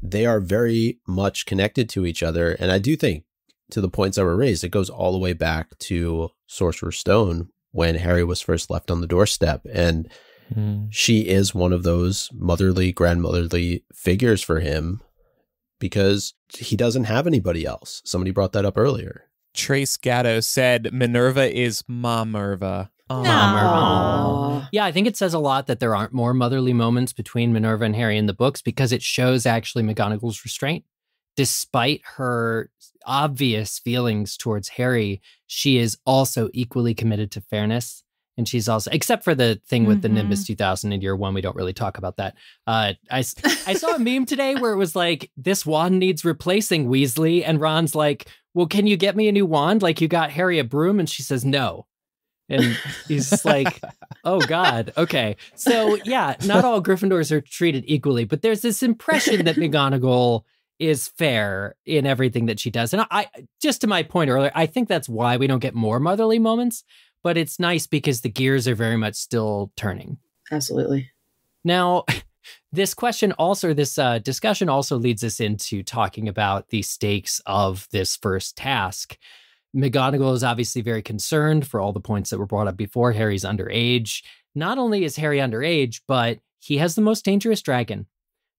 they are very much connected to each other. And I do think, to the points that were raised, it goes all the way back to Sorcerer's Stone when Harry was first left on the doorstep. And mm. she is one of those motherly, grandmotherly figures for him because he doesn't have anybody else. Somebody brought that up earlier. Trace Gatto said Minerva is Merva. Aww. Yeah, I think it says a lot that there aren't more motherly moments between Minerva and Harry in the books because it shows actually McGonagall's restraint. Despite her obvious feelings towards Harry, she is also equally committed to fairness. And she's also, except for the thing with mm-hmm. the Nimbus 2000 in year one, we don't really talk about that. Uh, I, I saw a meme today where it was like, this wand needs replacing Weasley. And Ron's like, well, can you get me a new wand? Like you got Harry a broom? And she says, no. And he's like, oh God, okay. So yeah, not all Gryffindors are treated equally, but there's this impression that McGonagall is fair in everything that she does. And I just to my point earlier, I think that's why we don't get more motherly moments, but it's nice because the gears are very much still turning. Absolutely. Now, this question also, this uh, discussion also leads us into talking about the stakes of this first task. McGonagall is obviously very concerned for all the points that were brought up before. Harry's underage. Not only is Harry underage, but he has the most dangerous dragon.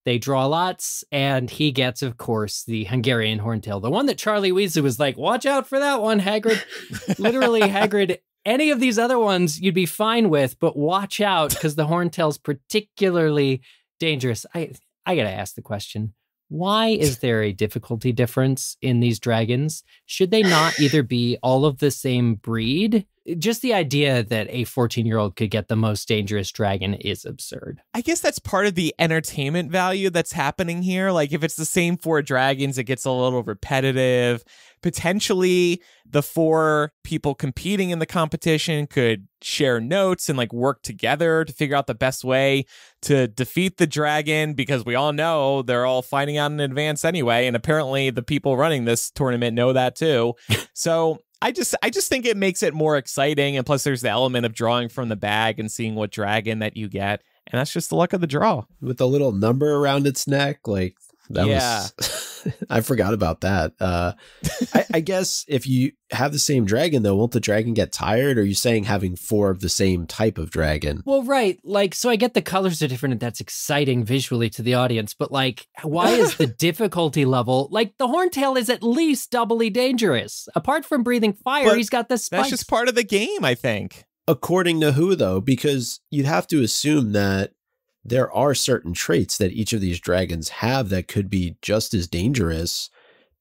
They draw lots, and he gets, of course, the Hungarian horntail, the one that Charlie Weasley was like, "Watch out for that one, Hagrid." Literally, Hagrid. Any of these other ones you'd be fine with, but watch out because the horntail's particularly dangerous. I I gotta ask the question: why is there a difficulty difference in these dragons? Should they not either be all of the same breed? Just the idea that a 14 year old could get the most dangerous dragon is absurd. I guess that's part of the entertainment value that's happening here. Like, if it's the same four dragons, it gets a little repetitive potentially the four people competing in the competition could share notes and like work together to figure out the best way to defeat the dragon because we all know they're all fighting out in advance anyway and apparently the people running this tournament know that too so I just I just think it makes it more exciting and plus there's the element of drawing from the bag and seeing what dragon that you get and that's just the luck of the draw with a little number around its neck like that yeah. was I forgot about that. Uh, I, I, guess if you have the same dragon, though, won't the dragon get tired? Or are you saying having four of the same type of dragon? Well, right. Like, so I get the colors are different and that's exciting visually to the audience, but like, why is the difficulty level like the horntail is at least doubly dangerous? Apart from breathing fire, but he's got the spikes. That's just part of the game, I think. According to who, though? Because you'd have to assume that there are certain traits that each of these dragons have that could be just as dangerous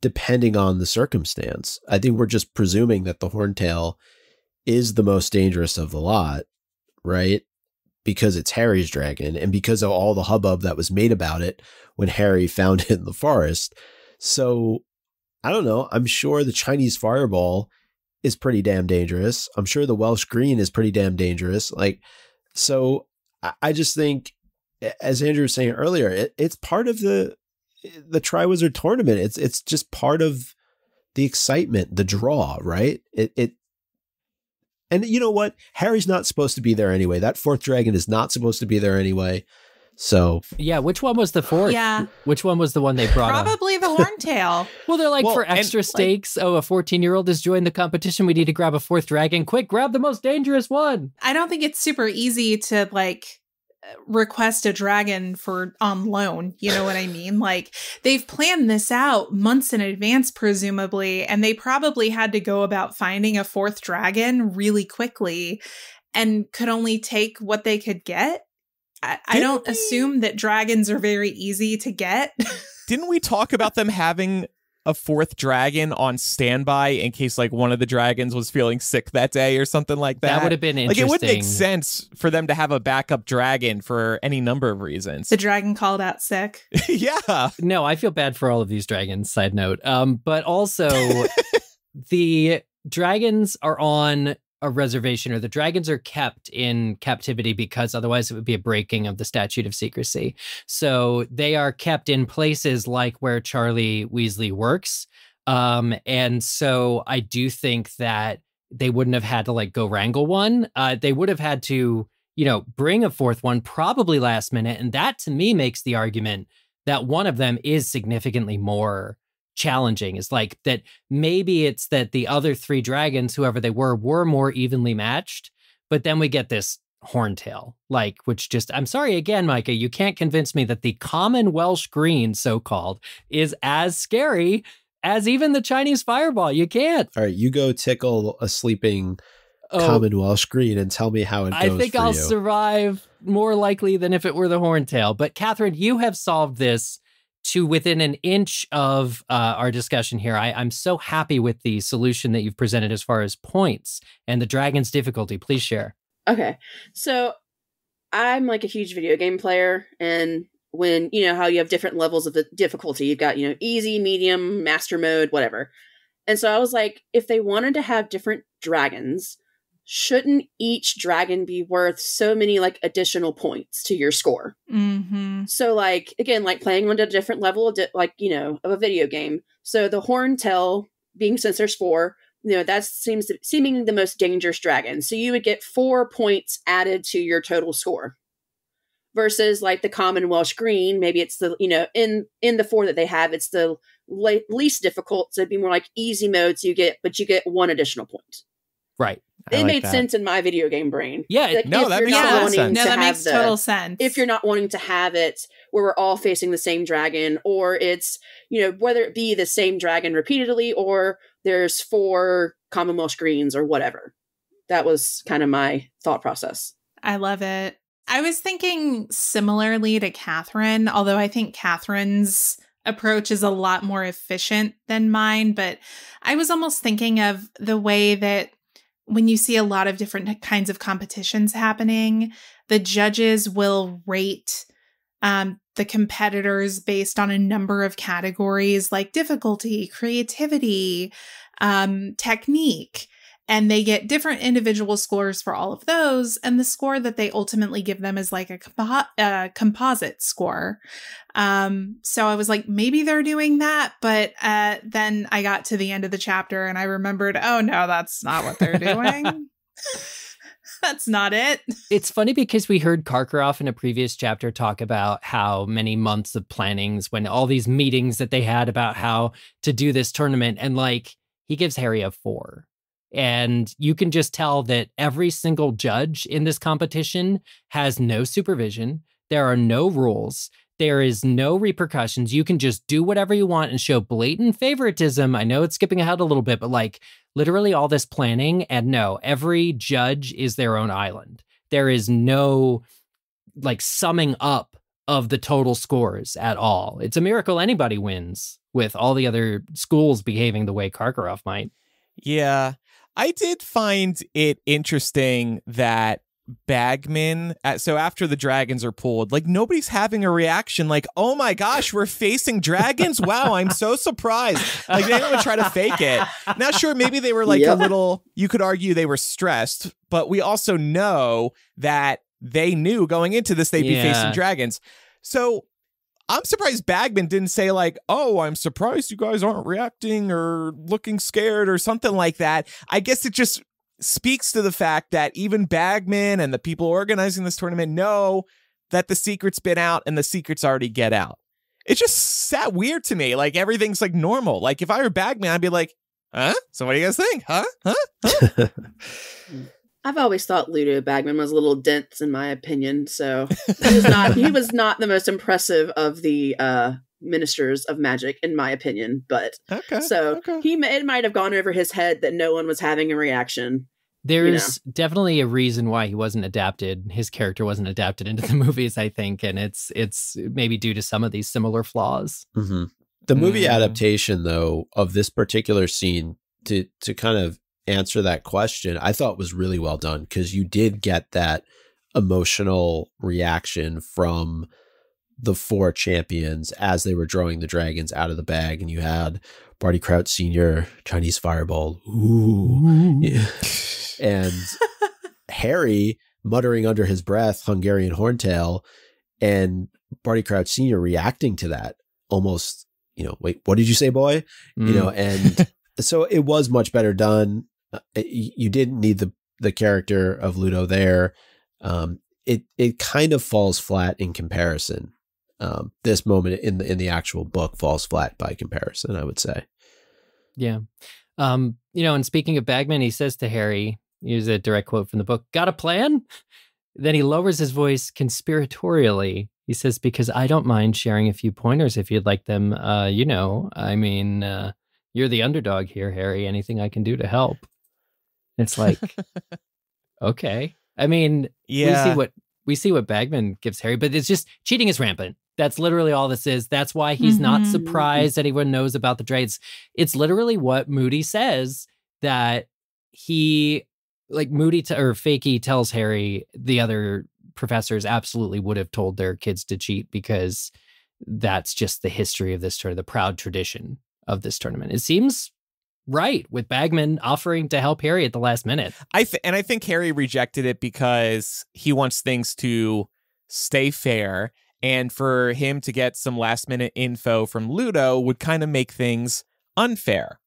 depending on the circumstance. I think we're just presuming that the horntail is the most dangerous of the lot, right? Because it's Harry's dragon and because of all the hubbub that was made about it when Harry found it in the forest. So I don't know. I'm sure the Chinese fireball is pretty damn dangerous. I'm sure the Welsh green is pretty damn dangerous. Like, so I just think, as Andrew was saying earlier, it, it's part of the the Triwizard tournament. It's it's just part of the excitement, the draw, right? It it and you know what? Harry's not supposed to be there anyway. That fourth dragon is not supposed to be there anyway. So yeah, which one was the fourth? Yeah, which one was the one they brought? Probably up? the horntail. well, they're like well, for extra stakes. Like, oh, a fourteen-year-old has joined the competition. We need to grab a fourth dragon. Quick, grab the most dangerous one. I don't think it's super easy to like request a dragon for on loan you know what i mean like they've planned this out months in advance presumably and they probably had to go about finding a fourth dragon really quickly and could only take what they could get I, I don't we, assume that dragons are very easy to get. didn't we talk about them having a fourth dragon on standby in case like one of the dragons was feeling sick that day or something like that. That would have been interesting. Like it would make sense for them to have a backup dragon for any number of reasons. The dragon called out sick. yeah. No, I feel bad for all of these dragons, side note. Um, but also the dragons are on a reservation or the dragons are kept in captivity because otherwise it would be a breaking of the statute of secrecy. So they are kept in places like where Charlie Weasley works. Um, and so I do think that they wouldn't have had to like go wrangle one. Uh, they would have had to, you know, bring a fourth one probably last minute. And that to me makes the argument that one of them is significantly more challenging is like that maybe it's that the other three dragons, whoever they were, were more evenly matched. But then we get this horntail, like, which just, I'm sorry again, Micah, you can't convince me that the common Welsh green, so called, is as scary as even the Chinese fireball. You can't. All right, you go tickle a sleeping oh, common Welsh green and tell me how it goes. I think I'll you. survive more likely than if it were the horntail. But Catherine, you have solved this to within an inch of uh, our discussion here. I, I'm so happy with the solution that you've presented as far as points and the dragon's difficulty. Please share. Okay. So I'm like a huge video game player, and when you know how you have different levels of the difficulty, you've got, you know, easy, medium, master mode, whatever. And so I was like, if they wanted to have different dragons, shouldn't each dragon be worth so many like additional points to your score? Mm-hmm. So like again, like playing on a different level of di- like you know of a video game. So the horn tail being since there's four, you know that seems to, seeming the most dangerous dragon. So you would get four points added to your total score. Versus like the common Welsh green, maybe it's the you know in in the four that they have, it's the le- least difficult, so it'd be more like easy mode. So you get, but you get one additional point. Right. I it like made that. sense in my video game brain. Yeah, like, no, that makes total sense. No, that makes the, total sense. If you're not wanting to have it where we're all facing the same dragon, or it's you know whether it be the same dragon repeatedly, or there's four common Welsh greens or whatever. That was kind of my thought process. I love it. I was thinking similarly to Catherine, although I think Catherine's approach is a lot more efficient than mine. But I was almost thinking of the way that when you see a lot of different kinds of competitions happening, the judges will rate um, the competitors based on a number of categories like difficulty, creativity, um, technique and they get different individual scores for all of those. And the score that they ultimately give them is like a compo- composite score. Um, so i was like maybe they're doing that. But uh, then i got to the end of the chapter and i remembered oh no that's not what they're doing. That's not it. It's funny because we heard Karkaroff in a previous chapter talk about how many months of plannings when all these meetings that they had about how to do this tournament. And like he gives Harry a 4 and you can just tell that every single judge in this competition has no supervision. There are no rules. There is no repercussions. You can just do whatever you want and show blatant favoritism. I know it's skipping ahead a little bit, but like literally all this planning. And no, every judge is their own island. There is no like summing up of the total scores at all. It's a miracle anybody wins with all the other schools behaving the way Karkaroff might. Yeah. I did find it interesting that Bagman, uh, so after the dragons are pulled, like nobody's having a reaction like, oh my gosh, we're facing dragons. Wow, I'm so surprised. Like they don't even try to fake it. Now, sure, maybe they were like Yep. a little, you could argue they were stressed, but we also know that they knew going into this they'd be facing dragons. So I'm surprised Bagman didn't say like, "Oh, I'm surprised you guys aren't reacting or looking scared or something like that." I guess it just speaks to the fact that even Bagman and the people organizing this tournament know that the secret's been out and the secrets already get out. It just sat weird to me. Like everything's like normal. Like if I were Bagman, I'd be like, "Huh? So what do you guys think? Huh? Huh?" I've always thought Ludo Bagman was a little dense, in my opinion. So he was not he was not the most impressive of the uh, ministers of magic, in my opinion. But Okay. so okay. he it might have gone over his head that no one was having a reaction. There's definitely a reason why he wasn't adapted. His character wasn't adapted into the movies, I think, and it's it's maybe due to some of these similar flaws. hmm The movie Mm. adaptation, though, of this particular scene to to kind of answer that question, I thought was really well done because you did get that emotional reaction from the four champions as they were drawing the dragons out of the bag, and you had Barty Crouch Senior, Chinese Fireball, ooh, yeah. and Harry muttering under his breath, Hungarian Horntail, and Barty Crouch Senior reacting to that almost, you know, wait, what did you say, boy? You know, mm. and so it was much better done. Uh, you didn't need the the character of Ludo there. Um, it it kind of falls flat in comparison. Um, this moment in the in the actual book falls flat by comparison, I would say. Yeah. Um, you know, and speaking of Bagman, he says to Harry, here's a direct quote from the book, got a plan? Then he lowers his voice conspiratorially. He says, because I don't mind sharing a few pointers if you'd like them. Uh, you know, I mean, uh, you're the underdog here, Harry. Anything I can do to help. It's like, okay. I mean, yeah. we see what we see what Bagman gives Harry, but it's just cheating is rampant. That's literally all this is. That's why he's not Mhm. surprised anyone knows about the trades. It's literally what Moody says that he like Moody t- or Fakey tells Harry the other professors absolutely would have told their kids to cheat because that's just the history of this tournament, the proud tradition of this tournament. It seems right with Bagman offering to help Harry at the last minute. I th- and I think Harry rejected it because he wants things to stay fair, and for him to get some last minute info from Ludo would kind of make things unfair.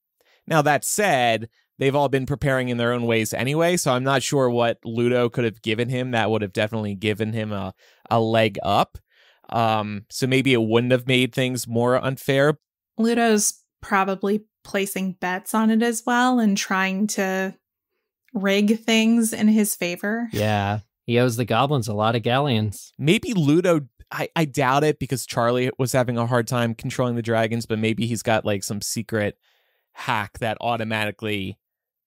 Now that said, they've all been preparing in their own ways anyway, so I'm not sure what Ludo could have given him that would have definitely given him a a leg up. Um, so maybe it wouldn't have made things more unfair. Ludo's probably placing bets on it as well and trying to rig things in his favor. Yeah. He owes the goblins a lot of galleons. maybe Ludo I, I doubt it because Charlie was having a hard time controlling the dragons, but maybe he's got like some secret hack that automatically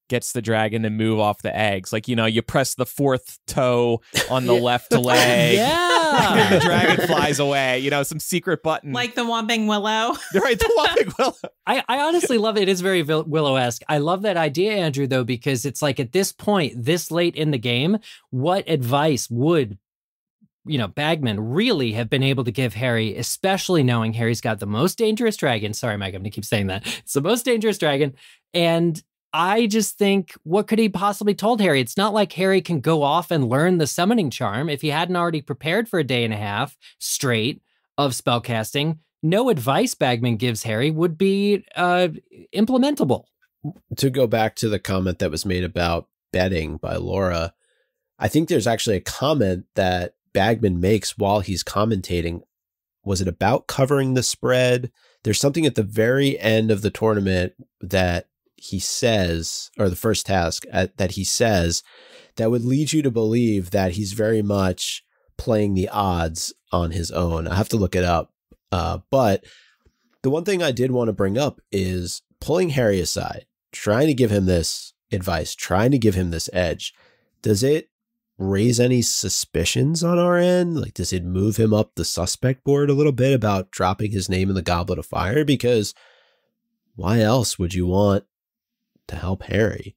gets the dragon to move off the eggs. Like, you know, you press the fourth toe on the Yeah. left leg. And Yeah. the dragon flies away. You know, some secret button. Like the Whomping Willow. right, the Whopping Willow. I, I honestly love it. It is very Willow esque. I love that idea, Andrew, though, because it's like at this point, this late in the game, what advice would, you know, Bagman really have been able to give Harry, especially knowing Harry's got the most dangerous dragon? Sorry, Mike, I'm going to keep saying that. It's the most dangerous dragon. And I just think, what could he possibly told Harry? It's not like Harry can go off and learn the summoning charm if he hadn't already prepared for a day and a half straight of spellcasting. No advice Bagman gives Harry would be uh, implementable. to go back to the comment that was made about betting by Laura, I think there's actually a comment that Bagman makes while he's commentating. Was it about covering the spread? There's something at the very end of the tournament that he says, or the first task at, that he says, that would lead you to believe that he's very much playing the odds on his own. I have to look it up. Uh, but the one thing I did want to bring up is pulling Harry aside trying to give him this advice, trying to give him this edge, does it raise any suspicions on our end? Like, does it move him up the suspect board a little bit about dropping his name in the goblet of fire? Because why else would you want to help Harry?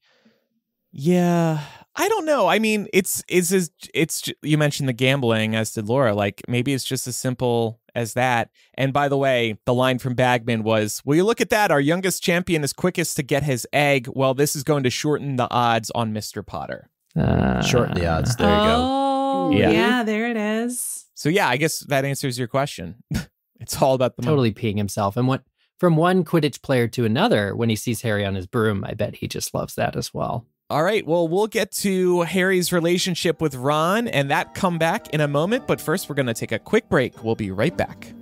Yeah, I don't know. I mean, it's it's as it's you mentioned the gambling, as did Laura. Like maybe it's just as simple as that. And by the way, the line from Bagman was, "Will you look at that? Our youngest champion is quickest to get his egg. Well, this is going to shorten the odds on Mister Potter." Uh, Shorten the odds. There you go. oh, Yeah. yeah. there it is. So yeah, I guess that answers your question. it's all about the money. Totally peeing himself. And what from one Quidditch player to another, when he sees Harry on his broom, I bet he just loves that as well. All right, well, we'll get to Harry's relationship with Ron and that comeback in a moment, but first we're going to take a quick break. We'll be right back.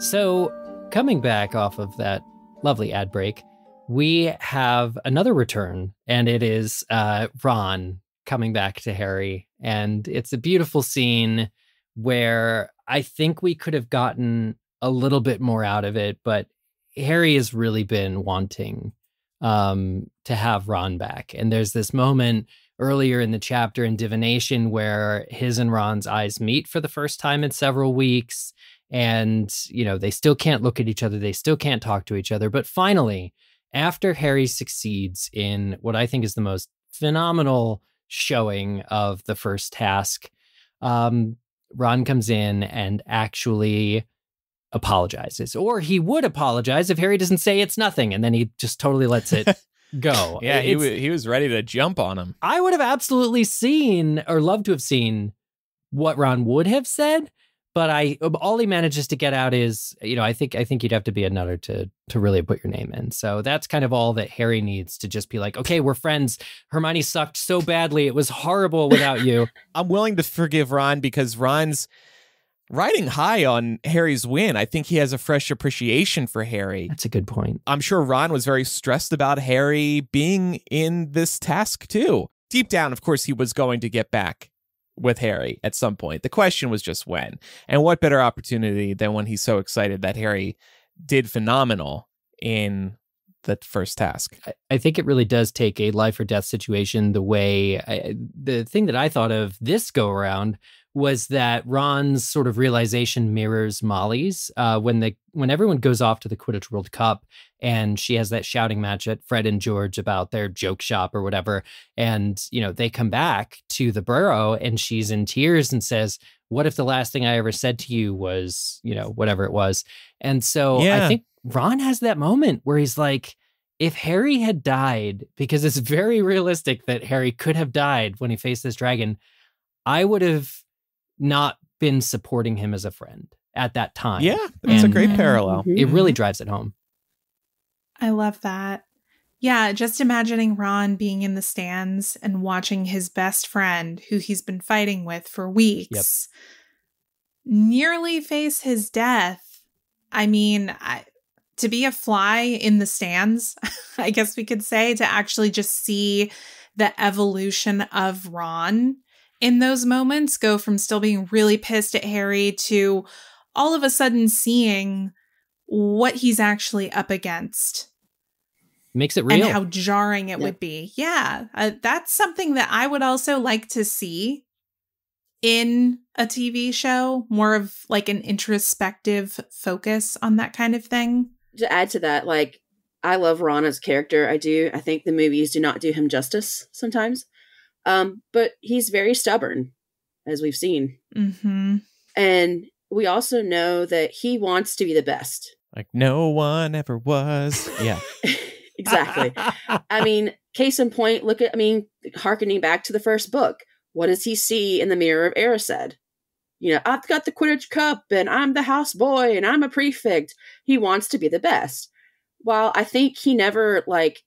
So, coming back off of that lovely ad break, we have another return, and it is uh, Ron coming back to Harry. And it's a beautiful scene where I think we could have gotten a little bit more out of it, but Harry has really been wanting um, to have Ron back. And there's this moment earlier in the chapter in Divination where his and Ron's eyes meet for the first time in several weeks and you know they still can't look at each other they still can't talk to each other but finally after harry succeeds in what i think is the most phenomenal showing of the first task um, ron comes in and actually apologizes or he would apologize if harry doesn't say it's nothing and then he just totally lets it go Yeah, he, he was ready to jump on him. I would have absolutely seen or loved to have seen what Ron would have said, but I all he manages to get out is, you know, I think I think you'd have to be a nutter to to really put your name in. So that's kind of all that Harry needs to just be like, okay, we're friends. Hermione sucked so badly; it was horrible without you. I'm willing to forgive Ron because Ron's riding high on Harry's win. I think he has a fresh appreciation for Harry. That's a good point. I'm sure Ron was very stressed about Harry being in this task too. Deep down, of course, he was going to get back with Harry at some point. The question was just when. And what better opportunity than when he's so excited that Harry did phenomenal in the first task. I- I think it really does take a life or death situation the way I, the thing that I thought of this go around was that Ron's sort of realization mirrors Molly's uh, when the when everyone goes off to the Quidditch World Cup and she has that shouting match at Fred and George about their joke shop or whatever, and you know they come back to the burrow and she's in tears and says, "What if the last thing I ever said to you was you know whatever it was?" And so Yeah. I think Ron has that moment where he's like if Harry had died, because it's very realistic that Harry could have died when he faced this dragon, I would have not been supporting him as a friend at that time. Yeah, that's a great parallel. Mhm. It really drives it home. I love that. Yeah, just imagining Ron being in the stands and watching his best friend, who he's been fighting with for weeks, nearly face his death. I mean, I, to be a fly in the stands, I guess we could say, to actually just see the evolution of Ron in those moments go from still being really pissed at Harry to all of a sudden seeing what he's actually up against Makes it real. and how jarring it Yeah. would be. Yeah, uh, that's something that I would also like to see in a TV show, more of like an introspective focus on that kind of thing. To add to that, like I love Ron as a character. I do. I think the movies do not do him justice sometimes. Um, but he's very stubborn, as we've seen. Mm-hmm. And we also know that he wants to be the best. Like no one ever was. Yeah. exactly. I mean, case in point, look at, I mean, harkening back to the first book, what does he see in the mirror of Erised? You know, I've got the Quidditch Cup and I'm the house boy and I'm a prefect. He wants to be the best. While I think he never, like,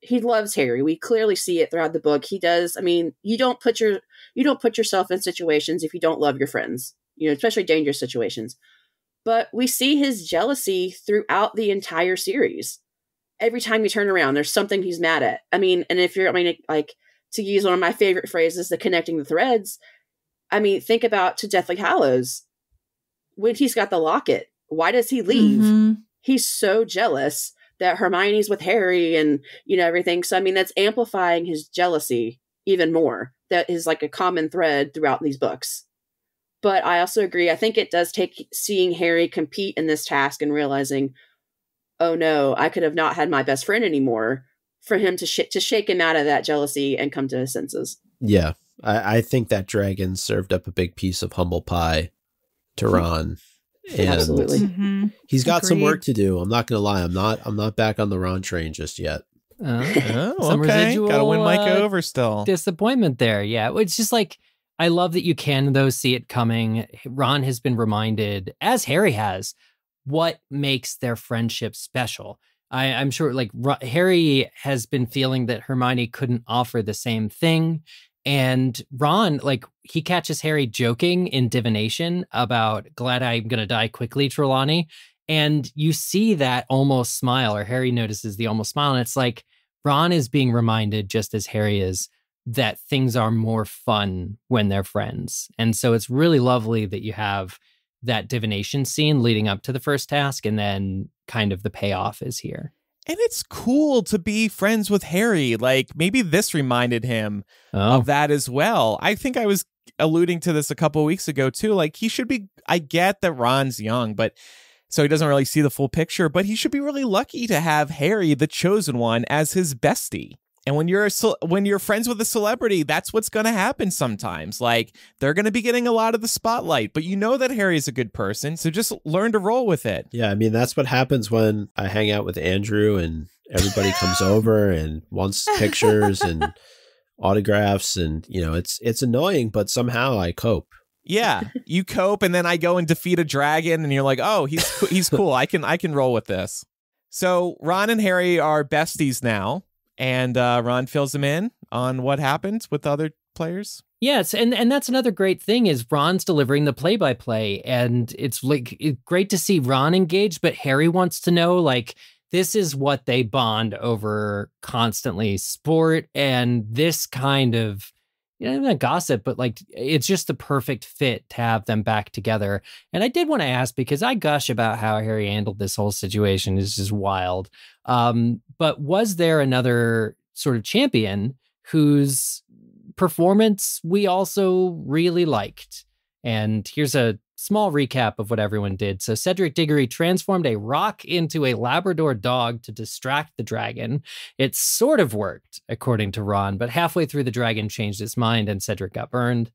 he loves Harry. We clearly see it throughout the book. He does. I mean, you don't put your you don't put yourself in situations if you don't love your friends. You know, especially dangerous situations. But we see his jealousy throughout the entire series every time you turn around, there's something he's mad at. I mean, and if you're, I mean, like to use one of my favorite phrases, the connecting the threads. I mean, think about to Deathly Hallows when he's got the locket. Why does he leave? Mhm. He's so jealous that Hermione's with Harry and you know everything. So I mean, that's amplifying his jealousy even more. That is like a common thread throughout these books. but I also agree. I think it does take seeing Harry compete in this task and realizing, oh no, I could have not had my best friend anymore for him to sh- to shake him out of that jealousy and come to his senses. Yeah, I, I think that dragon served up a big piece of humble pie to Ron. And Absolutely. Mhm. he's got some work to do. I'm not gonna lie. I'm not. I'm not back on the Ron train just yet. Uh, Oh, Some okay. Gotta win residual, Micah uh, over still. disappointment there. Yeah. It's just like, I love that you can, though, see it coming. Ron has been reminded, as Harry has, what makes their friendship special. I, I'm sure, like, Ro- Harry has been feeling that Hermione couldn't offer the same thing. And Ron, like, he catches Harry joking in divination about, glad I'm going to die quickly, Trelawney. And you see that almost smile, or Harry notices the almost smile. And it's like, Ron is being reminded, just as Harry is, that things are more fun when they're friends. And so it's really lovely that you have that divination scene leading up to the first task, and then kind of the payoff is here. And it's cool to be friends with Harry. Like maybe this reminded him Oh, of that as well. I think I was alluding to this a couple of weeks ago too. Like he should be I get that Ron's young, but so he doesn't really see the full picture, but he should be really lucky to have Harry, the chosen one, as his bestie. And when you're a, when you're friends with a celebrity, that's what's going to happen sometimes. Like they're going to be getting a lot of the spotlight, but you know that Harry's a good person, so just learn to roll with it. Yeah, I mean that's what happens when I hang out with Andrew and everybody comes over and wants pictures and autographs and you know it's it's annoying but somehow I cope. Yeah, you cope, and then I go and defeat a dragon, and you're like, "Oh, he's he's cool. I can I can roll with this." So Ron and Harry are besties now, and uh, Ron fills him in on what happens with other players. Yes, and and that's another great thing is Ron's delivering the play by play, and it's like great to see Ron engaged, but Harry wants to know like this is what they bond over constantly, sport and this kind of you know not gossip, but like it's just the perfect fit to have them back together. And I did want to ask because I gush about how Harry handled this whole situation is just wild. Um, but was there another sort of champion whose performance we also really liked. And here's a small recap of what everyone did. So Cedric Diggory transformed a rock into a Labrador dog to distract the dragon. It sort of worked, according to Ron, but halfway through the dragon changed its mind and Cedric got burned.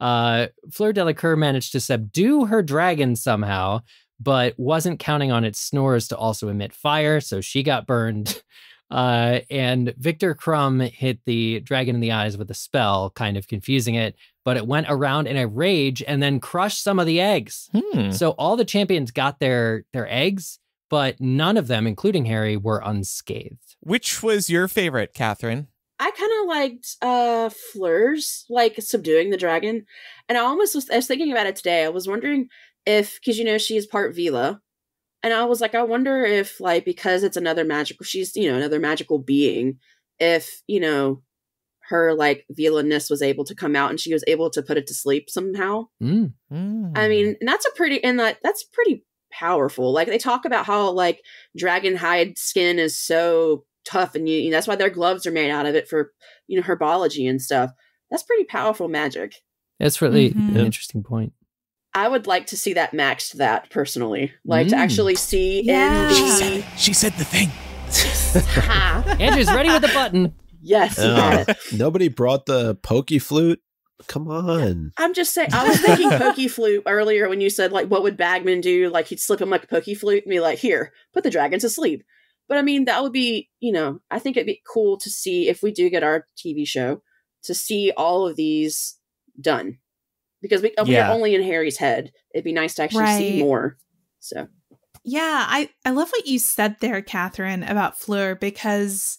Uh, Fleur Delacour managed to subdue her dragon somehow, but wasn't counting on its snores to also emit fire, so she got burned. Uh, and Viktor Krum hit the dragon in the eyes with a spell, kind of confusing it, but it went around in a rage and then crushed some of the eggs. Hmm. So all the champions got their their eggs, but none of them, including Harry, were unscathed. Which was your favorite, Catherine? I kind of liked uh Fleur's like subduing the dragon, and I almost was, I was thinking about it today. I was wondering if because you know she is part Veela, and I was like, I wonder if like because it's another magical, she's you know another magical being, if you know her like villainess was able to come out and she was able to put it to sleep somehow. Mm. Hmm. I mean, and that's a pretty and that that's pretty powerful. Like they talk about how like dragon hide skin is so tough, and you, you know, that's why their gloves are made out of it for you know herbology and stuff. That's pretty powerful magic. That's really Mhm. an interesting point. I would like to see that matched that personally, like to Mm. actually see Yeah. in she the said she said the thing. Andrew's ready with the button. Yes, you got it. nobody brought the Poké Flute. Come on. I'm just saying. I was thinking Poké Flute earlier when you said like, what would Bagman do? Like he'd slip him like a Poké Flute and be like, here, put the dragon to sleep. But I mean, that would be, you know, I think it'd be cool to see if we do get our TV show to see all of these done because we, we Yeah. are only in Harry's head. It'd be nice to actually see more. So Yeah, I, I love what you said there, Catherine, about Fleur, because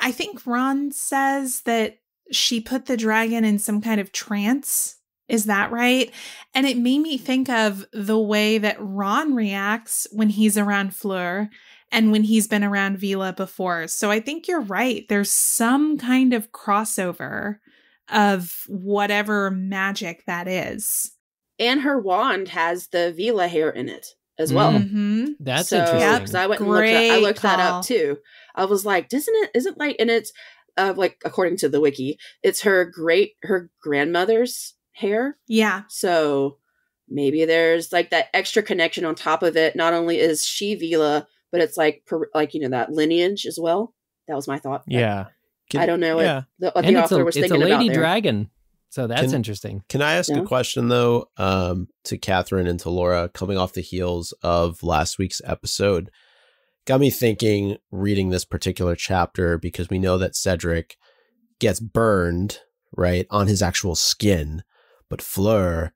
I think Ron says that she put the dragon in some kind of trance. Is that right? And it made me think of the way that Ron reacts when he's around Fleur and when he's been around Veela before. So I think you're right. There's some kind of crossover of whatever magic that is. and her wand has the Veela hair in it as well. Mm. hmm That's so, interesting. 'cause I went and looked that, I Great looked that up too. I was like, doesn't it? Isn't like, and it's uh, like according to the wiki, it's her great her grandmother's hair. Yeah. So maybe there's like that extra connection on top of it. Not only is she Veela, but it's like per, like you know that lineage as well. That was my thought. Yeah. I don't know what Yeah. the, what and the it's author a, was it's a thinking about lady there. dragon. So that's Can- interesting. Can I ask Yeah. a question though, um, to Catherine and to Laura, coming off the heels of last week's episode? Got me thinking reading this particular chapter because we know that Cedric gets burned, right, on his actual skin, but Fleur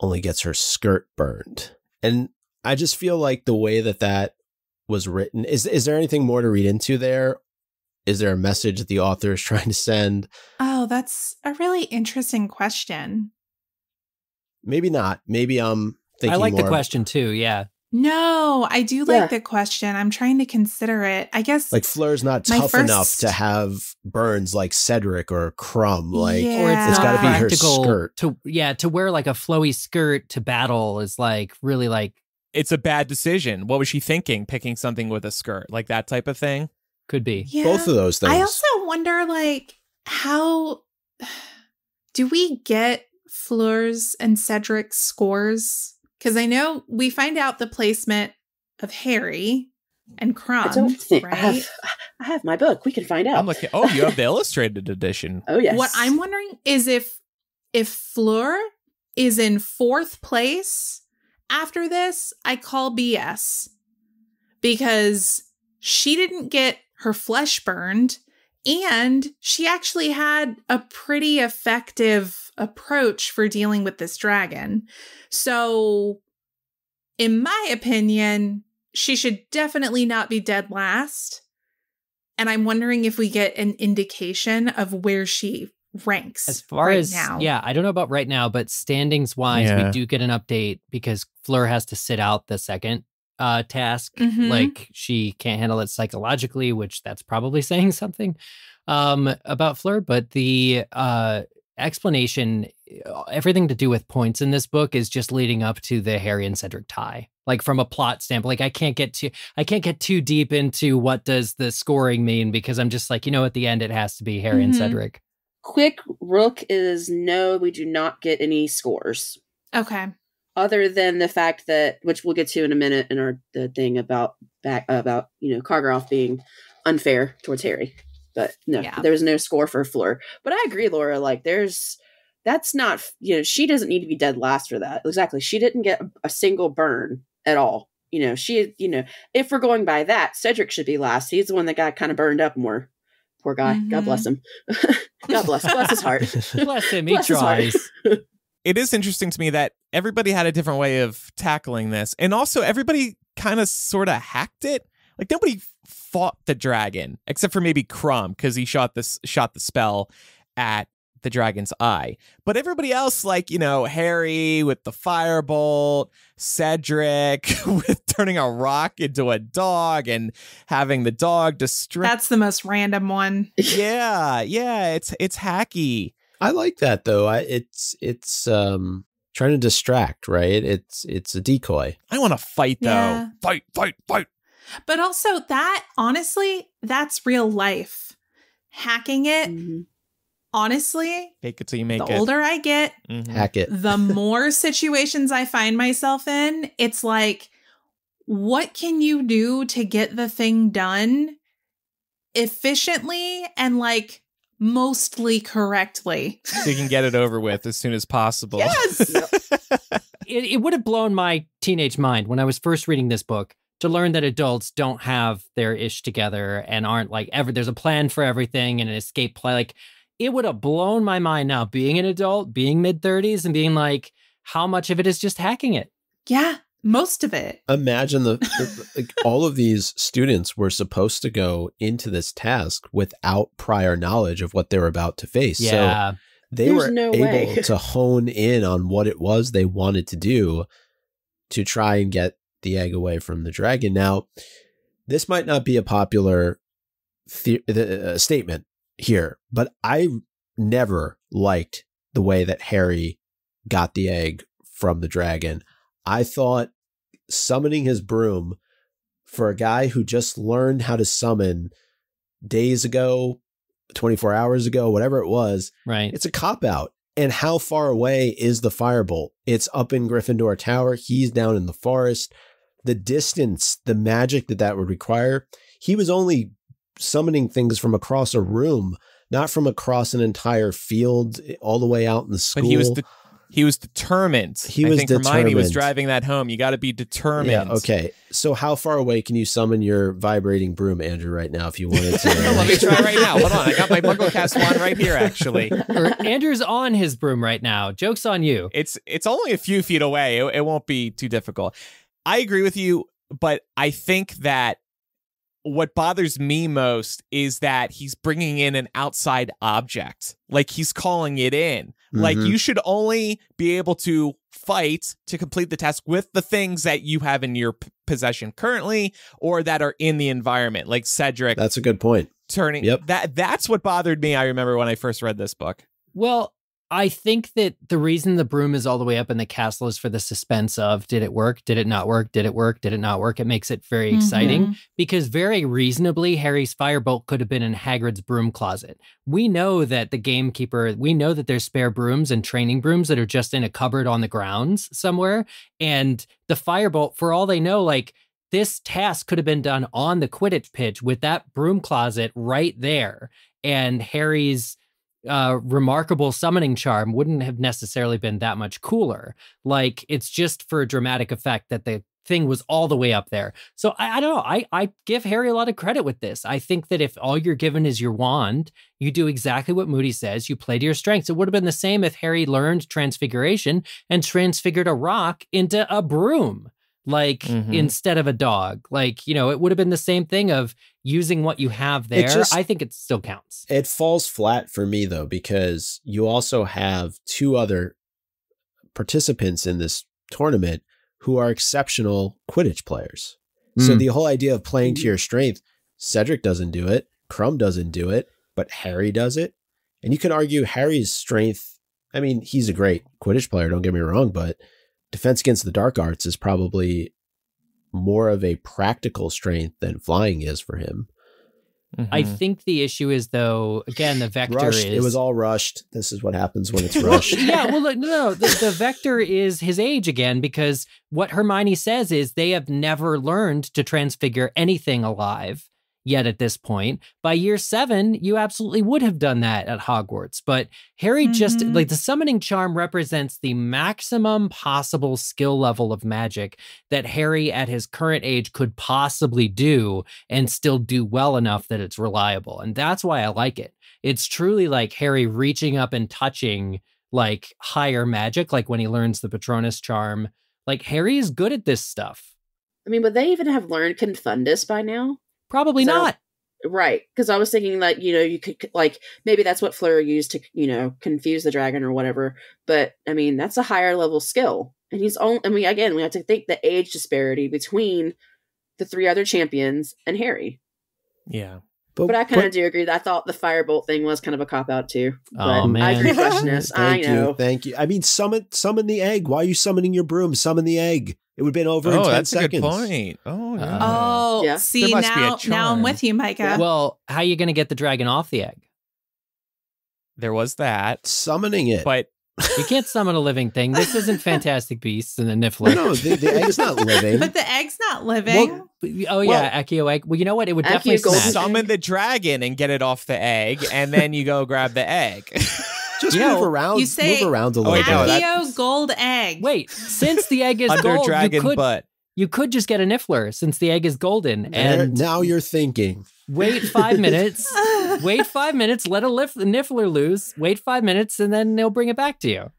only gets her skirt burned. And I just feel like the way that that was written is is there anything more to read into there? Is there a message that the author is trying to send? Oh, that's a really interesting question. Maybe not. Maybe I'm thinking I like the question too. Yeah. No, I do like Yeah. the question. I'm trying to consider it. I guess Like Fleur's not My tough enough to have burns like Cedric or Krum. Like Yeah. Or it's, It's not gotta be her skirt. to yeah to wear like a flowy skirt to battle is like really like It's a bad decision. What was she thinking? Picking something with a skirt, like that type of thing. Could be. yeah. both of those things. I also wonder, like, how do we get Fleur's and Cedric's scores? Because I know we find out the placement of Harry and Krum. I don't think right? I have. I have my book. We can find out. I'm looking. Oh, you have the illustrated edition. oh yes. What I'm wondering is if if Fleur is in fourth place after this, I call BS because she didn't get her flesh burned and she actually had a pretty effective approach for dealing with this dragon. So, in my opinion, she should definitely not be dead last. And I'm wondering if we get an indication of where she ranks As far right as now. yeah, I don't know about right now, but standings wise, Yeah. we do get an update because Fleur has to sit out the second uh task. Mhm. Like she can't handle it psychologically, which that's probably saying something um about Fleur. But the uh explanation, uh, everything to do with points in this book is just leading up to the Harry and Cedric tie. Like from a plot standpoint, like I can't get too I can't get too deep into what does the scoring mean because I'm just like, you know, at the end it has to be Harry and Mhm. Cedric. Quick Rook is no. We do not get any scores Okay. Other than the fact that, which we'll get to in a minute, in our the thing about back about you know Karkaroff being unfair towards Harry. But no, Yeah. there was no score for Fleur. But I agree, Laura. Like, there's that's not you know she doesn't need to be dead last for that. Exactly, she didn't get a, a single burn at all. You know, she you know if we're going by that, Cedric should be last. He's the one that got kind of burned up more. Poor guy. God Mhm. bless him. God bless bless his heart. Bless him, he Bless his heart. tries. it is interesting to me that everybody had a different way of tackling this and also everybody kind of sort of hacked it. Like nobody fought the dragon except for maybe Krum because he shot this shot the spell at the dragon's eye. But everybody else like you know harry with the firebolt cedric with turning a rock into a dog and having the dog distract That's the most random one. yeah yeah it's it's hacky I like that though. I it's it's um trying to distract, right? It's it's a decoy. i want to fight though Yeah. fight fight fight But also that honestly, that's real life. Hacking it, Mhm. honestly, Fake it till you make the it. The older I get, Mhm. Hack it. the more situations I find myself in, it's like, what can you do to get the thing done efficiently and like mostly correctly? so you can get it over with as soon as possible. Yes. it, it would have blown my teenage mind when I was first reading this book to learn that adults don't have their ish together and aren't like ever there's a plan for everything and an escape plan. Like it would have blown my mind now being an adult, being mid 30s and being like, how much of it is just hacking it? yeah, most of it. Imagine the, the like all of these students were supposed to go into this task without prior knowledge of what they were about to face. So Yeah. they There's were no able to hone in on what it was they wanted to do to try and get the egg away from the dragon. Now, this might not be a popular the- uh, statement here, but I never liked the way that Harry got the egg from the dragon. I thought summoning his broom for a guy who just learned how to summon days ago, 24 hours ago, whatever it was, right. it's a cop out. And how far away is the firebolt? It's up in Gryffindor Tower. He's down in the forest. The distance, the magic that that would require, he was only summoning things from across a room, not from across an entire field all the way out in the school. But he was he was determined. He I was think Hermione was driving that home. You got to be determined. Yeah, okay. So how far away can you summon your vibrating broom, Andrew, right now if you wanted to? Let me try right now. Hold on. I got my MuggleCast wand right here, actually. Er, Andrew's on his broom right now. Joke's on you. It's it's only a few feet away. It, it won't be too difficult. I agree with you, but I think that what bothers me most is that he's bringing in an outside object. Like he's calling it in. Like Mhm. you should only be able to fight to complete the task with the things that you have in your p- possession currently or that are in the environment, like Cedric That's a good point. turning. Yep. That that's what bothered me. I remember when I first read this book. Well, I think that the reason the broom is all the way up in the castle is for the suspense of did it work? Did it not work? Did it work? Did it not work? It makes it very exciting Mhm. because very reasonably Harry's firebolt could have been in Hagrid's broom closet. We know that the gamekeeper, we know that there's spare brooms and training brooms that are just in a cupboard on the grounds somewhere and the firebolt for all they know like this task could have been done on the Quidditch pitch with that broom closet right there and Harry's uh, remarkable summoning charm wouldn't have necessarily been that much cooler. Like it's just for a dramatic effect that the thing was all the way up there. So I, I don't know. I, I give Harry a lot of credit with this. I think that if all you're given is your wand, you do exactly what Moody says. You play to your strengths. It would have been the same if Harry learned transfiguration and transfigured a rock into a broom. Like Mhm. instead of a dog, like you know, it would have been the same thing of using what you have there. just- I think it still counts. It falls flat for me though because you also have two other participants in this tournament who are exceptional Quidditch players. So Mm. the whole idea of playing to your strength, Cedric doesn't do it, Krum doesn't do it, but Harry does it. And you can argue Harry's strength, I mean, he's a great Quidditch player, don't get me wrong, but defense against the dark arts is probably more of a practical strength than flying is for him. I Mhm. think the issue is though, again, the vector rushed. is It was all rushed. This is what happens when it's rushed. yeah, well, look, no, no, the, the vector is his age again because what Hermione says is they have never learned to transfigure anything alive yet at this point. By year seven, you absolutely would have done that at Hogwarts. But Harry just, Mhm. like, the summoning charm represents the maximum possible skill level of magic that Harry at his current age could possibly do and still do well enough that it's reliable. And that's why I like it. It's truly like Harry reaching up and touching like higher magic, like when he learns the Patronus charm. Like Harry is good at this stuff. I mean, would they even have learned Confundus by now? Probably So- not. Right, because I was thinking that you know you could like maybe that's what Fleur used to you know confuse the dragon or whatever. But I mean that's a higher level skill, and he's only. I mean again we have to think the age disparity between the three other champions and Harry. yeah. But I kind of do agree. that I thought the firebolt thing was kind of a cop out too. Oh, But I man. agree, freshness. I Thank know. you. Thank you. I mean, summon summon the egg. Why are you summoning your broom? Summon the egg. It would have been over in Oh, 10 that's seconds. a good point. Oh, yeah. Oh, oh, Yeah. see There must be a now, now I'm with you, Micah. Well, how are you going to get the dragon off the egg? there was that, Summoning it. but You can't summon a living thing. This isn't Fantastic Beasts and the Niffler. no, the, the egg's not living. but the egg's not living. Well, oh yeah, Accio egg. Well, you know what? It would Accio definitely golden smash. summon the dragon and get it off the egg, and then you go grab the egg. Just Yeah. move around. You say- move around a Oh, little wait, no, bit. that- Accio gold egg. Wait, since the egg is Under gold, dragon you could butt. you could just get a Niffler since the egg is golden There- and now you're thinking. wait five minutes. wait five minutes. Let a lif- Niffler loose. Wait five minutes, and then they'll bring it back to you.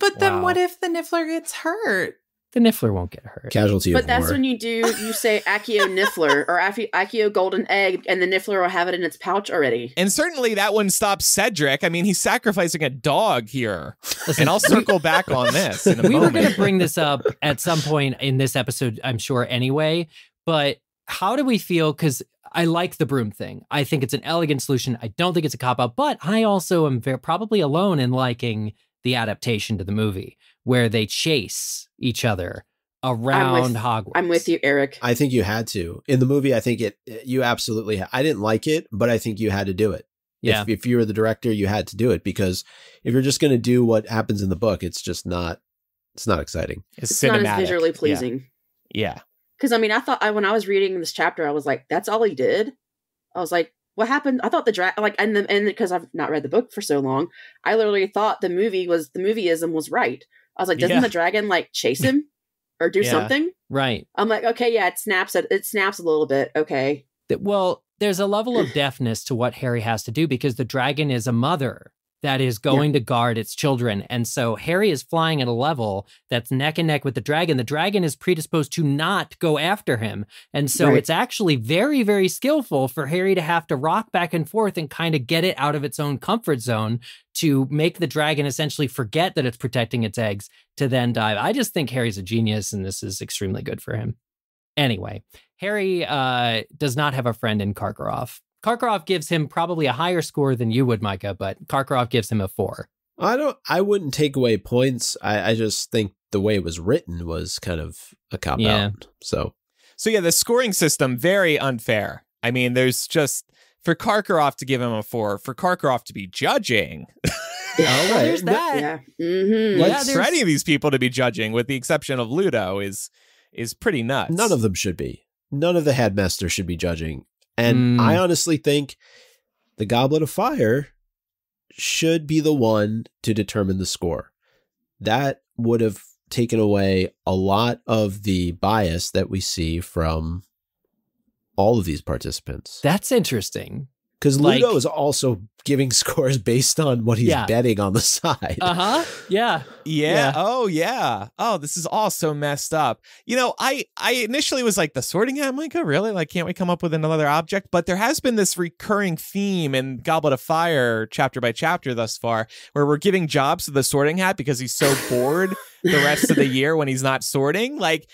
But then Wow. what if the Niffler gets hurt? The Niffler won't get hurt. Casualty But of that's war. when you do you say Accio Niffler or Accio, Accio Golden Egg, and the Niffler will have it in its pouch already. And certainly that wouldn't stop Cedric. I mean, he's sacrificing a dog here. Listen, And I'll circle back on this in a we were going to bring this up at some point in this episode, I'm sure, anyway. But how do we feel? Because I like the broom thing. I think it's an elegant solution. I don't think it's a cop out, but I also am very, probably alone in liking the adaptation to the movie where they chase each other around Hogwarts. I'm with you, Eric. I think you had to. In the movie, I think it you absolutely ha- I didn't like it, but I think you had to do it. Yeah. If, if you were the director, you had to do it because if you're just going to do what happens in the book, it's just not. It's not exciting. It's, It's not as visually pleasing. Yeah. Because I mean, I thought I, when I was reading this chapter, I was like, "That's all he did." I was like, "What happened?" I thought the drag like and the, and because I've not read the book for so long, I literally thought the movie was the movieism was right. I was like, "Doesn't Yeah. the dragon like chase him or do Yeah. something?" Right. I'm like, "Okay, yeah, it snaps. It, it snaps a little bit. Okay, Well, there's a level of deafness to what Harry has to do because the dragon is a mother that is going to guard its children. And so Harry is flying at a level that's neck and neck with the dragon. The dragon is predisposed to not go after him. And so Right. it's actually very, very skillful for Harry to have to rock back and forth and kind of get it out of its own comfort zone to make the dragon essentially forget that it's protecting its eggs to then dive. I just think Harry's a genius and this is extremely good for him. Anyway, Harry uh, does not have a friend in Karkaroff. Karkaroff gives him probably a higher score than you would, Micah, but Karkaroff gives him a four. I don't. I wouldn't take away points. I, I just think the way it was written was kind of a cop Yeah. out. So So yeah, the scoring system very unfair. I mean, there's just for Karkaroff to give him a four, for Karkaroff to be judging, Oh, well, there's that. yeah, mm-hmm. Yeah, like for any of these people to be judging, with the exception of Ludo, is is pretty nuts. none of them should be. None of the headmasters should be judging. And Mm. I honestly think the Goblet of Fire should be the one to determine the score. That would have taken away a lot of the bias that we see from all of these participants. That's interesting. Because like- Ludo is also giving scores based on what he's Yeah. betting on the side. Uh huh. Yeah. Yeah. Yeah. Oh yeah. Oh, this is all so messed up. You know, I I initially was like the sorting hat, Like, Micah. Really? Like, can't we come up with another object? But there has been this recurring theme in Goblet of Fire, chapter by chapter, thus far, where we're giving jobs to the sorting hat because he's so bored the rest of the year when he's not sorting. Like.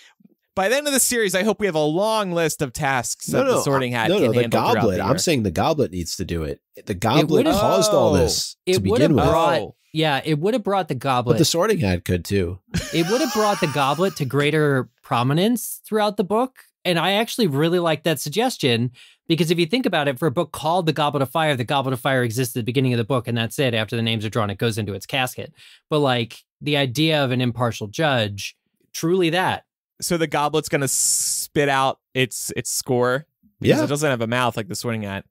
By the end of the series, I hope we have a long list of tasks that the sorting hat no, can no, the handle throughout goblet. the I'm saying the goblet needs to do it. The goblet would've- caused all Oh, this it would've begin with. brought- Oh. Yeah. It would have brought the Goblet. but the sorting hat could too. it would have brought the goblet to greater prominence throughout the book. And I actually really like that suggestion because if you think about it, for a book called The Goblet of Fire, the Goblet of Fire exists at the beginning of the book, and that's it. After the names are drawn, it goes into its casket. But like the idea of an impartial judge, truly that. So the goblet's gonna spit out its its score because Yeah. it doesn't have a mouth like the sorting hat.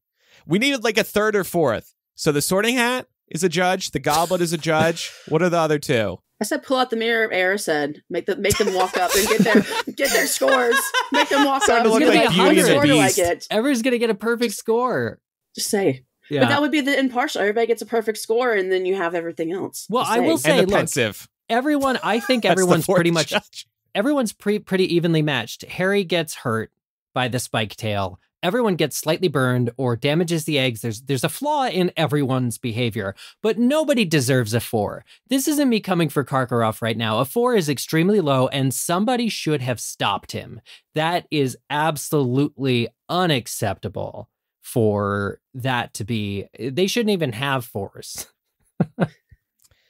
We needed like a third or fourth. So the sorting hat is a judge, the goblet is a judge. What are the other two? I said, pull out the mirror of Erised. Make them make them walk up and get their get their scores. Make them walk Starting up. to look It's gonna be a hundred. What do I get? Everyone's going to get a perfect score. Just say. Yeah. But that would be the impartial. Everybody gets a perfect score, and then you have everything else. Well, I will say, and the look, Pensieve. everyone, I think everyone's fourth pretty much judge. Everyone's pre- pretty evenly matched. Harry gets hurt by the spike tail. Everyone gets slightly burned or damages the eggs. There's there's a flaw in everyone's behavior, but nobody deserves a four. This isn't me coming for Karkaroff right now. A four is extremely low, and somebody should have stopped him. That is absolutely unacceptable for that to be. They shouldn't even have fours.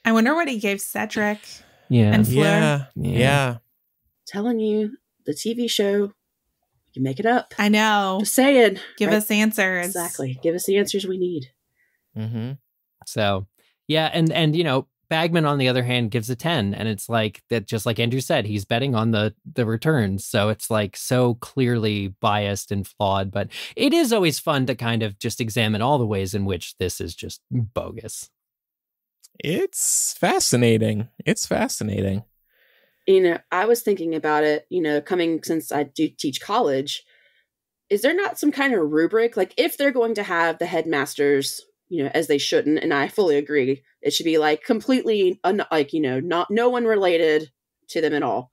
I wonder what he gave Cedric. Yeah. And Fleur. Yeah. Yeah. Yeah. Telling you, the TV show, you make it up. I know. Just saying. Give Right? us answers. exactly. Give us the answers we need. Mm-hmm. So, yeah, and and you know, Bagman on the other hand gives a 10 and it's like that just like Andrew said, he's betting on the the returns. So it's like so clearly biased and flawed, but it is always fun to kind of just examine all the ways in which this is just bogus. It's fascinating. It's fascinating. You know, I was thinking about it, you know, coming since I do teach college, is there not some kind of rubric? Like, if they're going to have the headmasters, you know, as they shouldn't, and I fully agree, it should be like completely, un- like, you know, not no one related to them at all.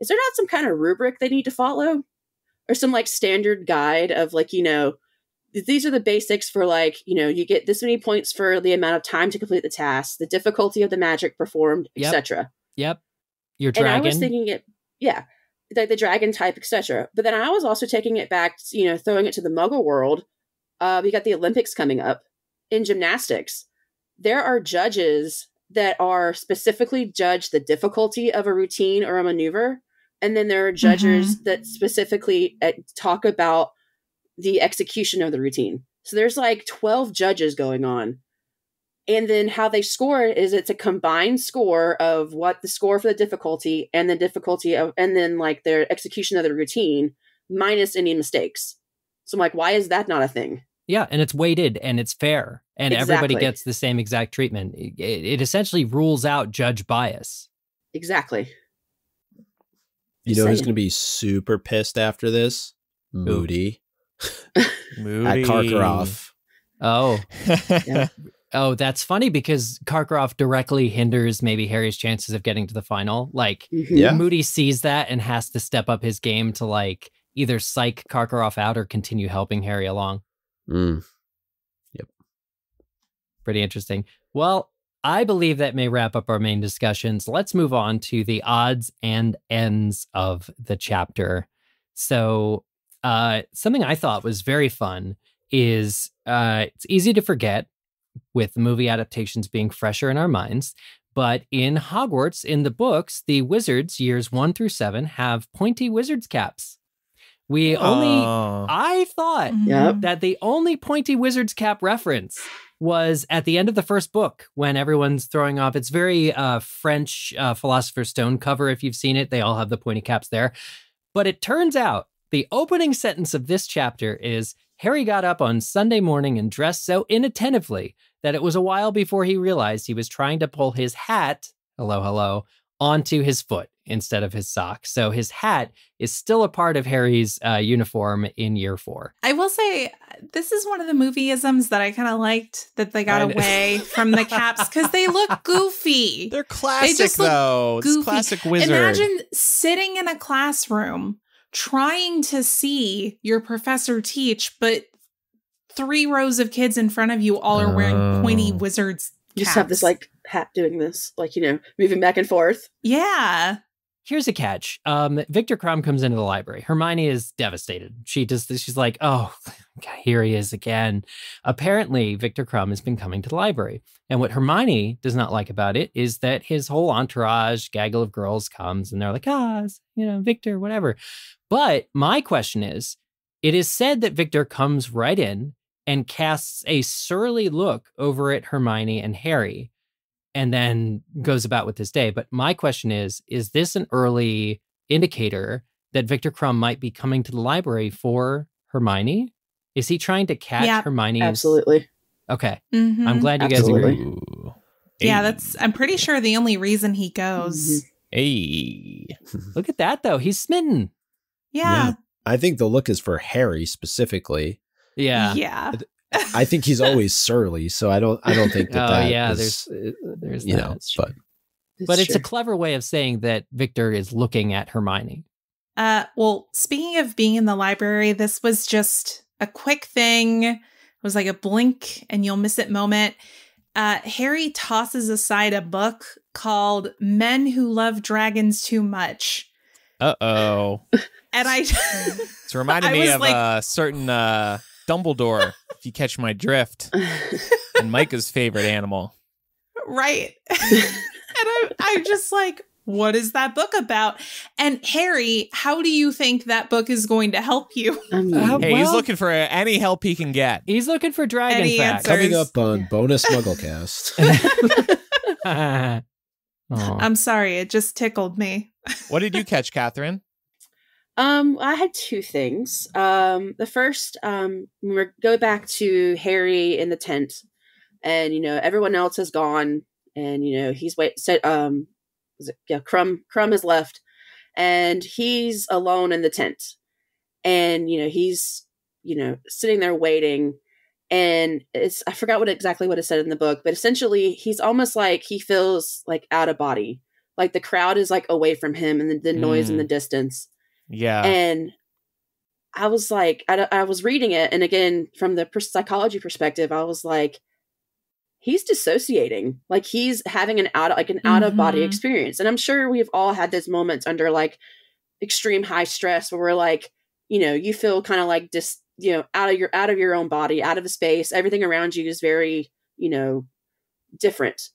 Is there not some kind of rubric they need to follow? Or some like standard guide of like, you know, these are the basics for like, you know, you get this many points for the amount of time to complete the task, the difficulty of the magic performed, Yep. etc. Yep. Your And. I was thinking it, yeah, like the dragon type, etc. But then I was also taking it back, you know, throwing it to the Muggle world. Uh, we got the Olympics coming up in gymnastics. There are judges that are specifically judge the difficulty of a routine or a maneuver, and then there are judges that specifically uh, talk about the execution of the routine. So there's like 12 judges going on. And then how they score it is it's a combined score of what the score for the difficulty and the difficulty of, and then like their execution of the routine minus any mistakes. So I'm like, why is that not a thing? Yeah, and it's weighted and it's fair, and everybody gets the same exact treatment. It, it essentially rules out judge bias. Exactly. You Just know who's going to be super pissed after this? Moody Moody. at Karkaroff. Oh, Yeah. Oh, that's funny because Karkaroff directly hinders maybe Harry's chances of getting to the final. Like Mhm. Yeah. Moody sees that and has to step up his game to like either psych Karkaroff out or continue helping Harry along. Mm. Pretty interesting. Well, I believe that may wrap up our main discussions. Let's move on to the odds and ends of the chapter. So, uh, something I thought was very fun is uh, it's easy to forget with the movie adaptations being fresher in our minds. But in Hogwarts, in the books, the wizards, years one through seven, have pointy wizard's caps. We only, Oh. I thought Yep. that the only pointy wizard's cap reference was at the end of the first book when everyone's throwing off. It's very uh, French uh, Philosopher's Stone cover. If you've seen it, they all have the pointy caps there. But it turns out the opening sentence of this chapter is Harry got up on Sunday morning and dressed so inattentively that it was a while before he realized he was trying to pull his hat, hello, hello, onto his foot instead of his sock. So his hat is still a part of Harry's uh, uniform in year four. I will say this is one of the movieisms that I kind of liked that they got away from the caps because they look goofy. They're classic they just look though. It's goofy. classic wizard. Imagine sitting in a classroom trying to see your professor teach, but three rows of kids in front of you all are wearing pointy Oh. wizards. You just have this like hat doing this, like, you know, moving back and forth. yeah. Here's a catch. Um, Viktor Krum comes into the library. Hermione is devastated. She does this. She's like, "Oh, here he is again." Apparently, Viktor Krum has been coming to the library, and what Hermione does not like about it is that his whole entourage, gaggle of girls, comes and they're like, "Ah, you know, Viktor, whatever." But my question is, it is said that Viktor comes right in and casts a surly look over at Hermione and Harry and then goes about with his day. But my question is is this an early indicator that Viktor Krum might be coming to the library for Hermione? Is he trying to catch Yeah, Hermione's? Absolutely. Okay. Mhm. I'm glad you Absolutely. guys agree. Ooh. Yeah, that's. I'm pretty sure the only reason he goes. Hey. Look at that, though. He's smitten. Yeah. I think the look is for Harry specifically. Yeah. Yeah. I think he's always surly, so I don't. I don't think that. oh, that yeah. is, There's, uh, there's you that. know, It's true. but but it's a clever way of saying that Viktor is looking at Hermione. Uh, well, speaking of being in the library, this was just a quick thing. It was like a blink and you'll miss it moment. Uh, Harry tosses aside a book called Men Who Love Dragons Too Much. Uh oh. And I, It's reminding me of like- a certain uh, Dumbledore, if you catch my drift, and Micah's favorite animal. right. and I, I'm just like, what is that book about? And Harry, how do you think that book is going to help you? I mean, Uh, Hey, he's looking for any help he can get. He's looking for dragon Any facts. answer? coming up on bonus Mugglecast. Aw. I'm sorry, it just tickled me. What did you catch, Catherine? Um, I had two things. Um, the first, um, we were go back to Harry in the tent, and you know everyone else has gone, and you know he's wait said um, it, yeah, Krum Krum has left, and he's alone in the tent, and you know he's you know sitting there waiting, and it's I forgot what exactly what it said in the book, but essentially he's almost like he feels like out of body, like the crowd is like away from him, and the, the noise in Mm. the distance Yeah. and i was like I, I was reading it and again from the psychology perspective i was like he's dissociating. Like he's having an out like an out of body mm-hmm. experience. And i'm sure we've all had those moments under like extreme high stress where we're like you know you feel kind of like just you know out of your out of your own body out of a space. Everything around you is very you know different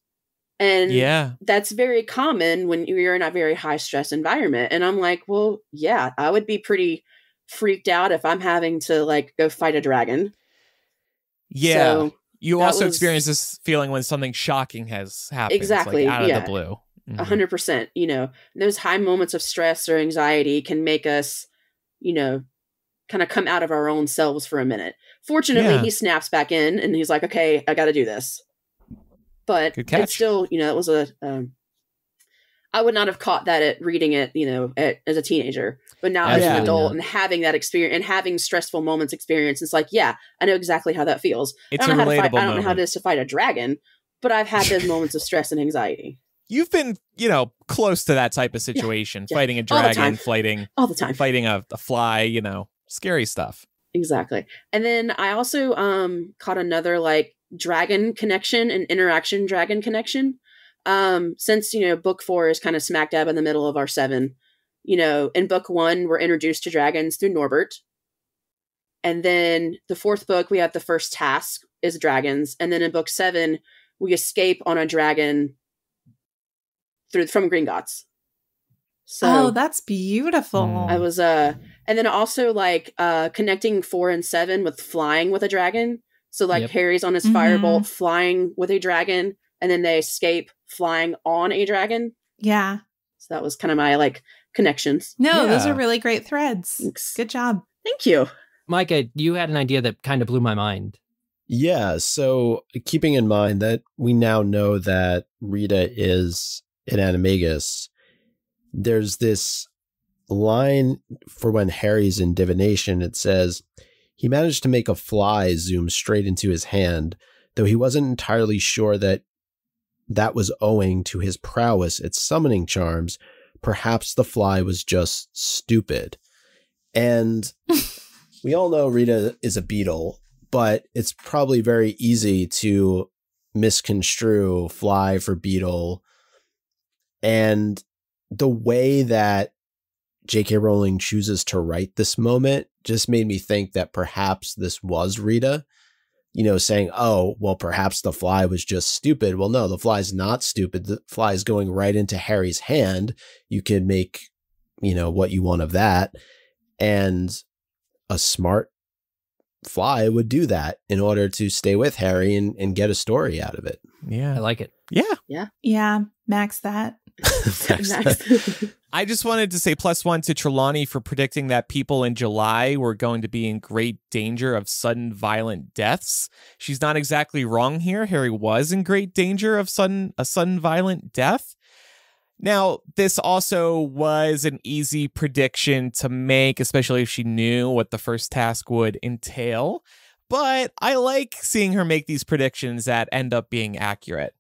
and yeah. that's very common when you're in a very high stress environment. And I'm like, well, yeah, I would be pretty freaked out if I'm having to like go fight a dragon. Yeah. So, you also was- experience this feeling when something shocking has happened. Exactly, Like out of yeah. the blue. A mm-hmm. hundred percent you know those high moments of stress or anxiety can make us you know kind of come out of our own selves for a minute fortunately Yeah. he snaps back in and he's like okay i gotta do this but Good catch. it's still you know it was a um i would not have caught that at reading it you know at, as a teenager but now as an adult not. and having that experience and having stressful moments experience it's like yeah i know exactly how that feels It's i a don't know how to fight relatable i don't know how it is to fight a dragon but i've had those moments of stress and anxiety You've been, you know, close to that type of situation, yeah. fighting a All dragon, fighting all the time fighting a, a fly, you know, scary stuff. Exactly. And then I also um caught another like dragon connection and interaction dragon connection. Um since you know book 4 is kind of smack dab in the middle of our 7. You know, in book 1 we're introduced to dragons through Norbert. And then the fourth book we have the first task is dragons and then in book 7 we escape on a dragon through from Gringotts. So oh, that's beautiful. Mm. I was uh and then also like uh connecting four and seven with flying with a dragon. So like Yep. Harry's on his Mhm. firebolt flying with a dragon, and then they escape flying on a dragon. yeah. So that was kind of my like connections. No, those are really great threads. Thanks. Good job. Thank you. Micah, you had an idea that kind of blew my mind. Yeah, so keeping in mind that we now know that Rita is an animagus, there's this line for when Harry's in divination. It says, he managed to make a fly zoom straight into his hand, though he wasn't entirely sure that that was owing to his prowess at summoning charms. Perhaps the fly was just stupid. And we all know Rita is a beetle, but it's probably very easy to misconstrue fly for beetle. And the way that J.K. Rowling chooses to write this moment just made me think that perhaps this was Rita, you know, saying, oh, well, perhaps the fly was just stupid. Well, no, the fly's not stupid. The fly's going right into Harry's hand. You can make, you know, what you want of that. And a smart fly would do that in order to stay with Harry and, and get a story out of it. Yeah. I like it. Yeah. Yeah, Yeah. max that. Nice. I just wanted to say plus one to Trelawney for predicting that people in July were going to be in great danger of sudden violent deaths. She's not exactly wrong here. Harry was in great danger of sudden a sudden violent death. Now, this also was an easy prediction to make, especially if she knew what the first task would entail. But I like seeing her make these predictions that end up being accurate.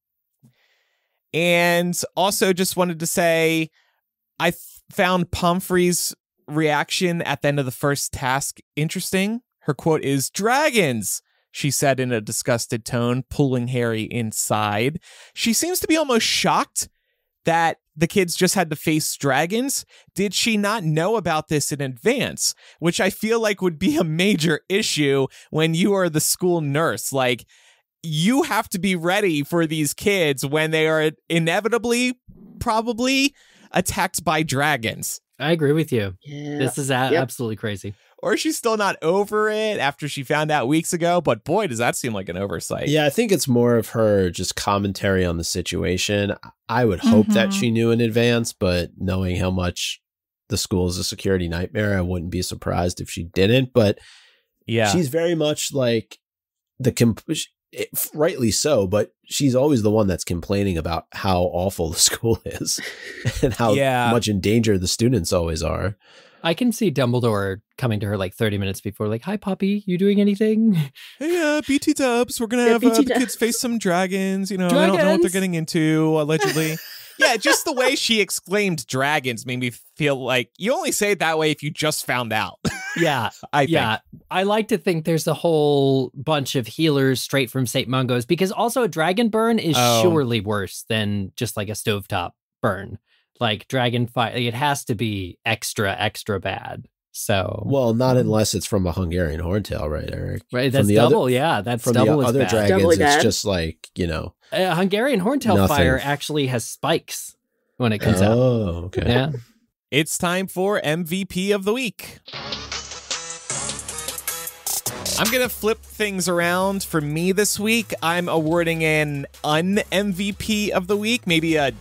And also, just wanted to say, I found Pomfrey's reaction at the end of the first task interesting. Her quote is Dragons, she said in a disgusted tone, pulling Harry inside. She seems to be almost shocked that the kids just had to face dragons. Did she not know about this in advance? Which I feel like would be a major issue when you are the school nurse. Like, you have to be ready for these kids when they are inevitably, probably attacked by dragons. I agree with you. yeah. This is a- Yep. absolutely crazy. Or she's still not over it after she found out weeks ago, but boy, does that seem like an oversight. Yeah, I think it's more of her just commentary on the situation. I would hope that Mhm. she knew in advance, but knowing how much the school is a security nightmare, I wouldn't be surprised if she didn't. But Yeah. she's very much like the comp- it, rightly so, but she's always the one that's complaining about how awful the school is and how Yeah. much in danger the students always are. I can see Dumbledore coming to her like 30 minutes before, like, hi, Poppy, you doing anything? Hey, uh, BT dubs, we're gonna Yeah, have uh, the kids face some dragons. You know, I don't know what they're getting into, allegedly. yeah, just the way she exclaimed dragons made me feel like you only say it that way if you just found out. yeah. I think. Yeah. I like to think there's a whole bunch of healers straight from St. Mungo's because also a dragon burn is Oh. surely worse than just like a stovetop burn. Like dragon fire, it has to be extra, extra bad. So, Well, not um, unless it's from a Hungarian horntail, right, Eric? right, from that's the other- double. yeah, that's From double the other bad. dragons, Doubly it's bad. just like, you know. Uh, Hungarian horntail Nothing. fire actually has spikes when it comes out. Oh, okay. Yeah. It's time for MVP of the week. I'm gonna flip things around for me this week. I'm awarding an un MVP of the week, maybe a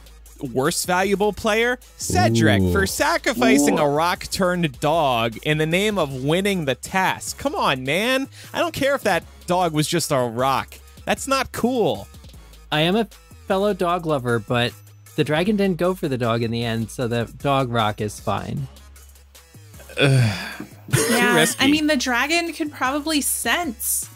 worst valuable player, Cedric, Ooh. for sacrificing a rock turned dog in the name of winning the task. Come on, man. I don't care if that dog was just a rock. That's not cool. I am a fellow dog lover, but the dragon didn't go for the dog in the end, so the dog rock is fine. Yeah. I mean, the dragon could probably sense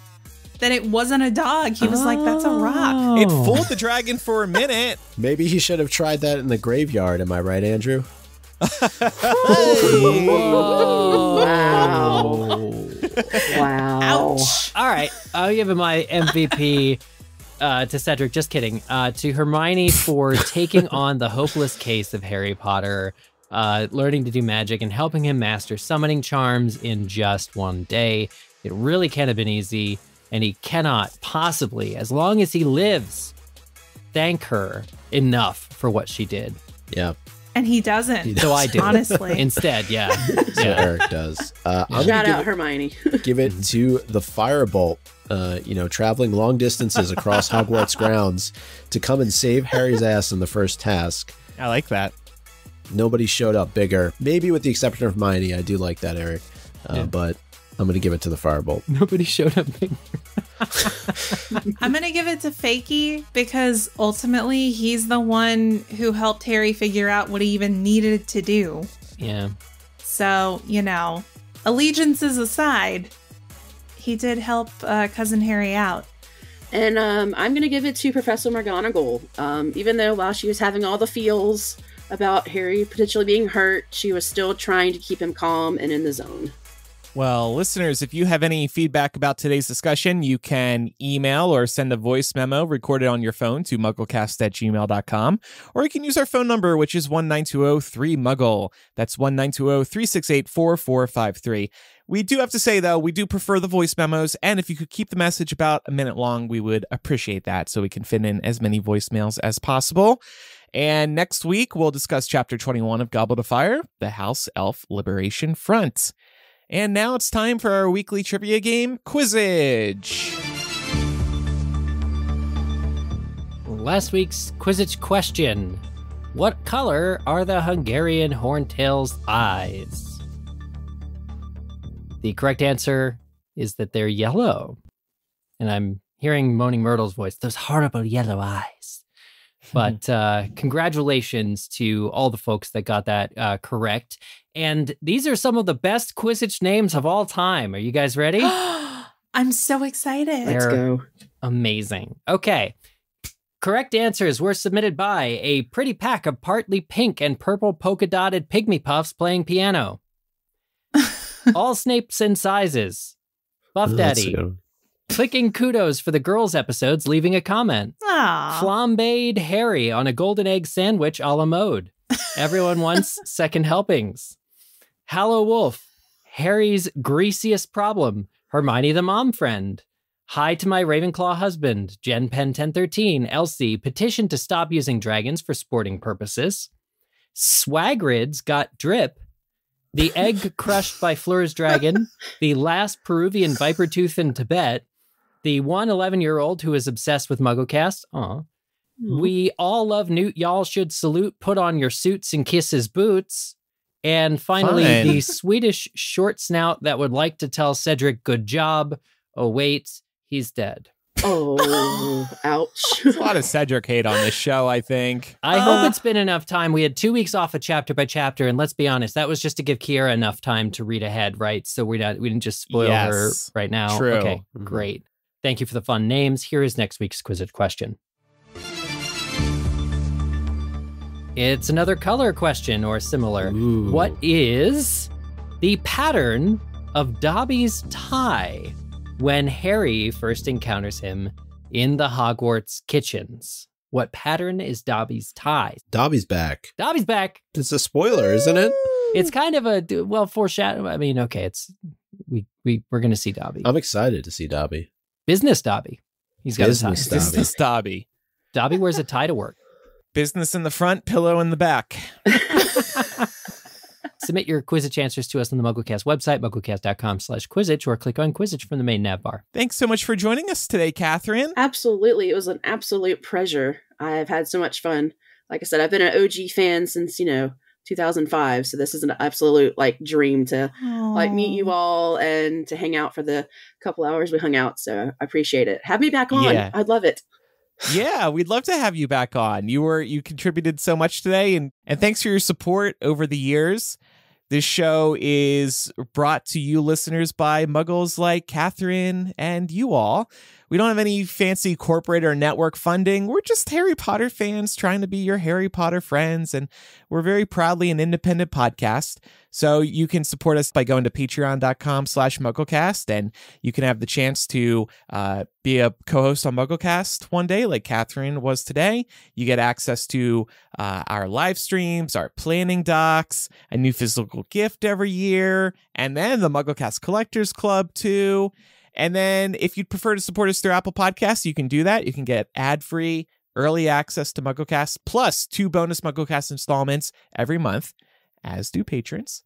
that it wasn't a dog. He was like, "That's a rock." It Oh. fooled the dragon for a minute. Maybe he should have tried that in the graveyard. Am I right, Andrew? Wow. wow. Ouch. All right, I'll give him my MVP uh, to Cedric. Just kidding. Uh, to Hermione for taking on the hopeless case of Harry Potter, uh, learning to do magic and helping him master summoning charms in just one day. It really can't have been easy, and he cannot possibly, as long as he lives, thank her enough for what she did. Yeah. And he doesn't. He So I do. Honestly. Instead, yeah. So yeah. Eric does. Uh, I'm Shout gonna out Hermione. give it, give it to the Firebolt. Uh, you know, traveling long distances across Hogwarts grounds to come and save Harry's ass in the first task. I like that. Nobody showed up bigger. Maybe with the exception of Hermione. I do like that, Eric. Uh, Yeah. But I'm going to give it to the Firebolt. Nobody showed up. Bigger. I'm gonna give it to Fakey because ultimately he's the one who helped Harry figure out what he even needed to do. yeah. So you know, allegiances aside, he did help uh, cousin Harry out. And um, I'm going to give it to Professor McGonagall. Um, even though while she was having all the feels about Harry potentially being hurt, she was still trying to keep him calm and in the zone. Well, listeners, if you have any feedback about today's discussion, you can email or send a voice memo recorded on your phone to mugglecast at gmail.com, or you can use our phone number, which is 19203-MUGGLE. That's 19203684453. We do have to say, though, we do prefer the voice memos, and if you could keep the message about a minute long, we would appreciate that so we can fit in as many voicemails as possible. And next week, we'll discuss Chapter 21 of Goblet of Fire, the House Elf Liberation Front. And now it's time for our weekly trivia game, Quizzitch. Last week's Quizzitch question What color are the Hungarian horntail's eyes? The correct answer is that they're yellow. And I'm hearing Moaning Myrtle's voice, those horrible yellow eyes. But uh, congratulations to all the folks that got that uh, correct. And these are some of the best Quizzitch names of all time. Are you guys ready? I'm so excited. Let's Let's They're- go. Amazing. Okay. Correct answers were submitted by a pretty pack of partly pink and purple polka dotted pygmy puffs playing piano. All snapes and sizes. Buff that's a Daddy. Clicking kudos for the girls episodes, leaving a comment. Aw. Flambéed Harry on a golden egg sandwich a la mode. Everyone wants second helpings. Hallow Wolf, Harry's greasiest problem, Hermione the mom friend. Hi to my Ravenclaw husband, Jen Pen 1013, Elsie, petition to stop using dragons for sporting purposes. Swagrids got drip. The egg crushed by Fleur's dragon, the last Peruvian viper tooth in Tibet, the one 11 year old who is obsessed with MuggleCast. Aw. Hmm. We all love Newt. Y'all should salute, put on your suits, and kiss his boots. And finally, Fun. the Swedish short snout that would like to tell Cedric, good job. Oh, wait, he's dead. Oh, ouch. There's a lot of Cedric hate on this show, I think. I Uh. hope it's been enough time. We had two weeks off of chapter by chapter, and let's be honest, that was just to give Kiera enough time to read ahead, right? So we not we didn't just spoil her right now. True. Okay, Mhm. great. Thank you for the fun names. Here is next week's Quizzitch question. It's another color question or similar. Ooh. What is the pattern of Dobby's tie when Harry first encounters him in the Hogwarts kitchens? What pattern is Dobby's tie? Dobby's back. Dobby's back. It's a spoiler, isn't it? It's kind of a well foreshadow. I mean, okay, it's we we we're gonna see Dobby. I'm excited to see Dobby. Business Dobby. He's got Business a tie. Dobby. Business Dobby. Dobby wears a tie to work. Business in the front, pillow in the back. submit your Quizzitch answers to us on the MuggleCast website, mugglecast.com slash Quizzitch, or click on Quizzitch from the main nav bar. Thanks so much for joining us today, Catherine. Absolutely. It was an absolute pleasure. I've had so much fun. Like I said, I've been an OG fan since, you know, 2005. So this is an absolute like dream to like meet you all and to hang out for the couple hours we hung out. So I appreciate it. Have me back on. Yeah. I'd love it. yeah, we'd love to have you back on. You were you contributed so much today and and thanks for your support over the years. This show is brought to you listeners by muggles like Catherine and you all. We don't have any fancy corporate or network funding. We're just Harry Potter fans trying to be your Harry Potter friends, and we're very proudly an independent podcast. So you can support us by going to patreon.com slash mugglecast, and you can have the chance to uh, be a co-host on Mugglecast one day, like Catherine was today. You get access to uh, our live streams, our planning docs, a new physical gift every year, and then the Mugglecast Collectors Club too. And then if you'd prefer to support us through Apple Podcasts, you can do that. You can get ad free early access to MuggleCast plus two bonus MuggleCast installments every month, as do patrons.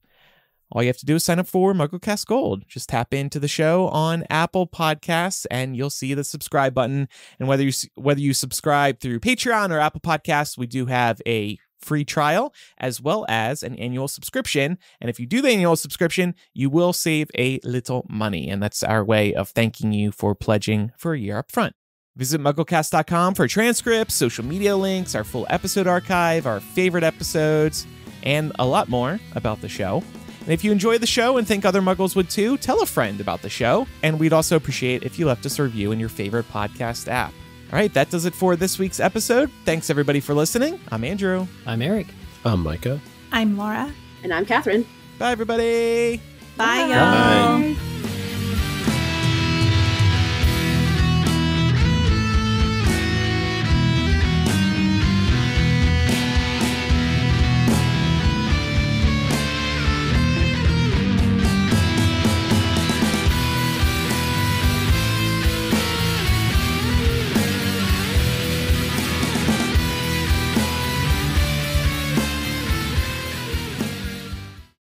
All you have to do is sign up for MuggleCast Gold. Just tap into the show on Apple Podcasts, and you'll see the subscribe button. And whether you whether you subscribe through Patreon or Apple Podcasts, we do have a free trial as well as an annual subscription. And if you do the annual subscription, you will save a little money. And that's our way of thanking you for pledging for a year up front. Visit mugglecast.com for transcripts, social media links, our full episode archive, our favorite episodes, and a lot more about the show. And if you enjoy the show and think other muggles would too, tell a friend about the show. And we'd also appreciate if you left us a review in your favorite podcast app. All right, that does it for this week's episode. Thanks everybody for listening. I'm Andrew. I'm Eric. I'm Micah. I'm Laura. And I'm Catherine. Bye, everybody. Bye, Bye. y'all. Bye.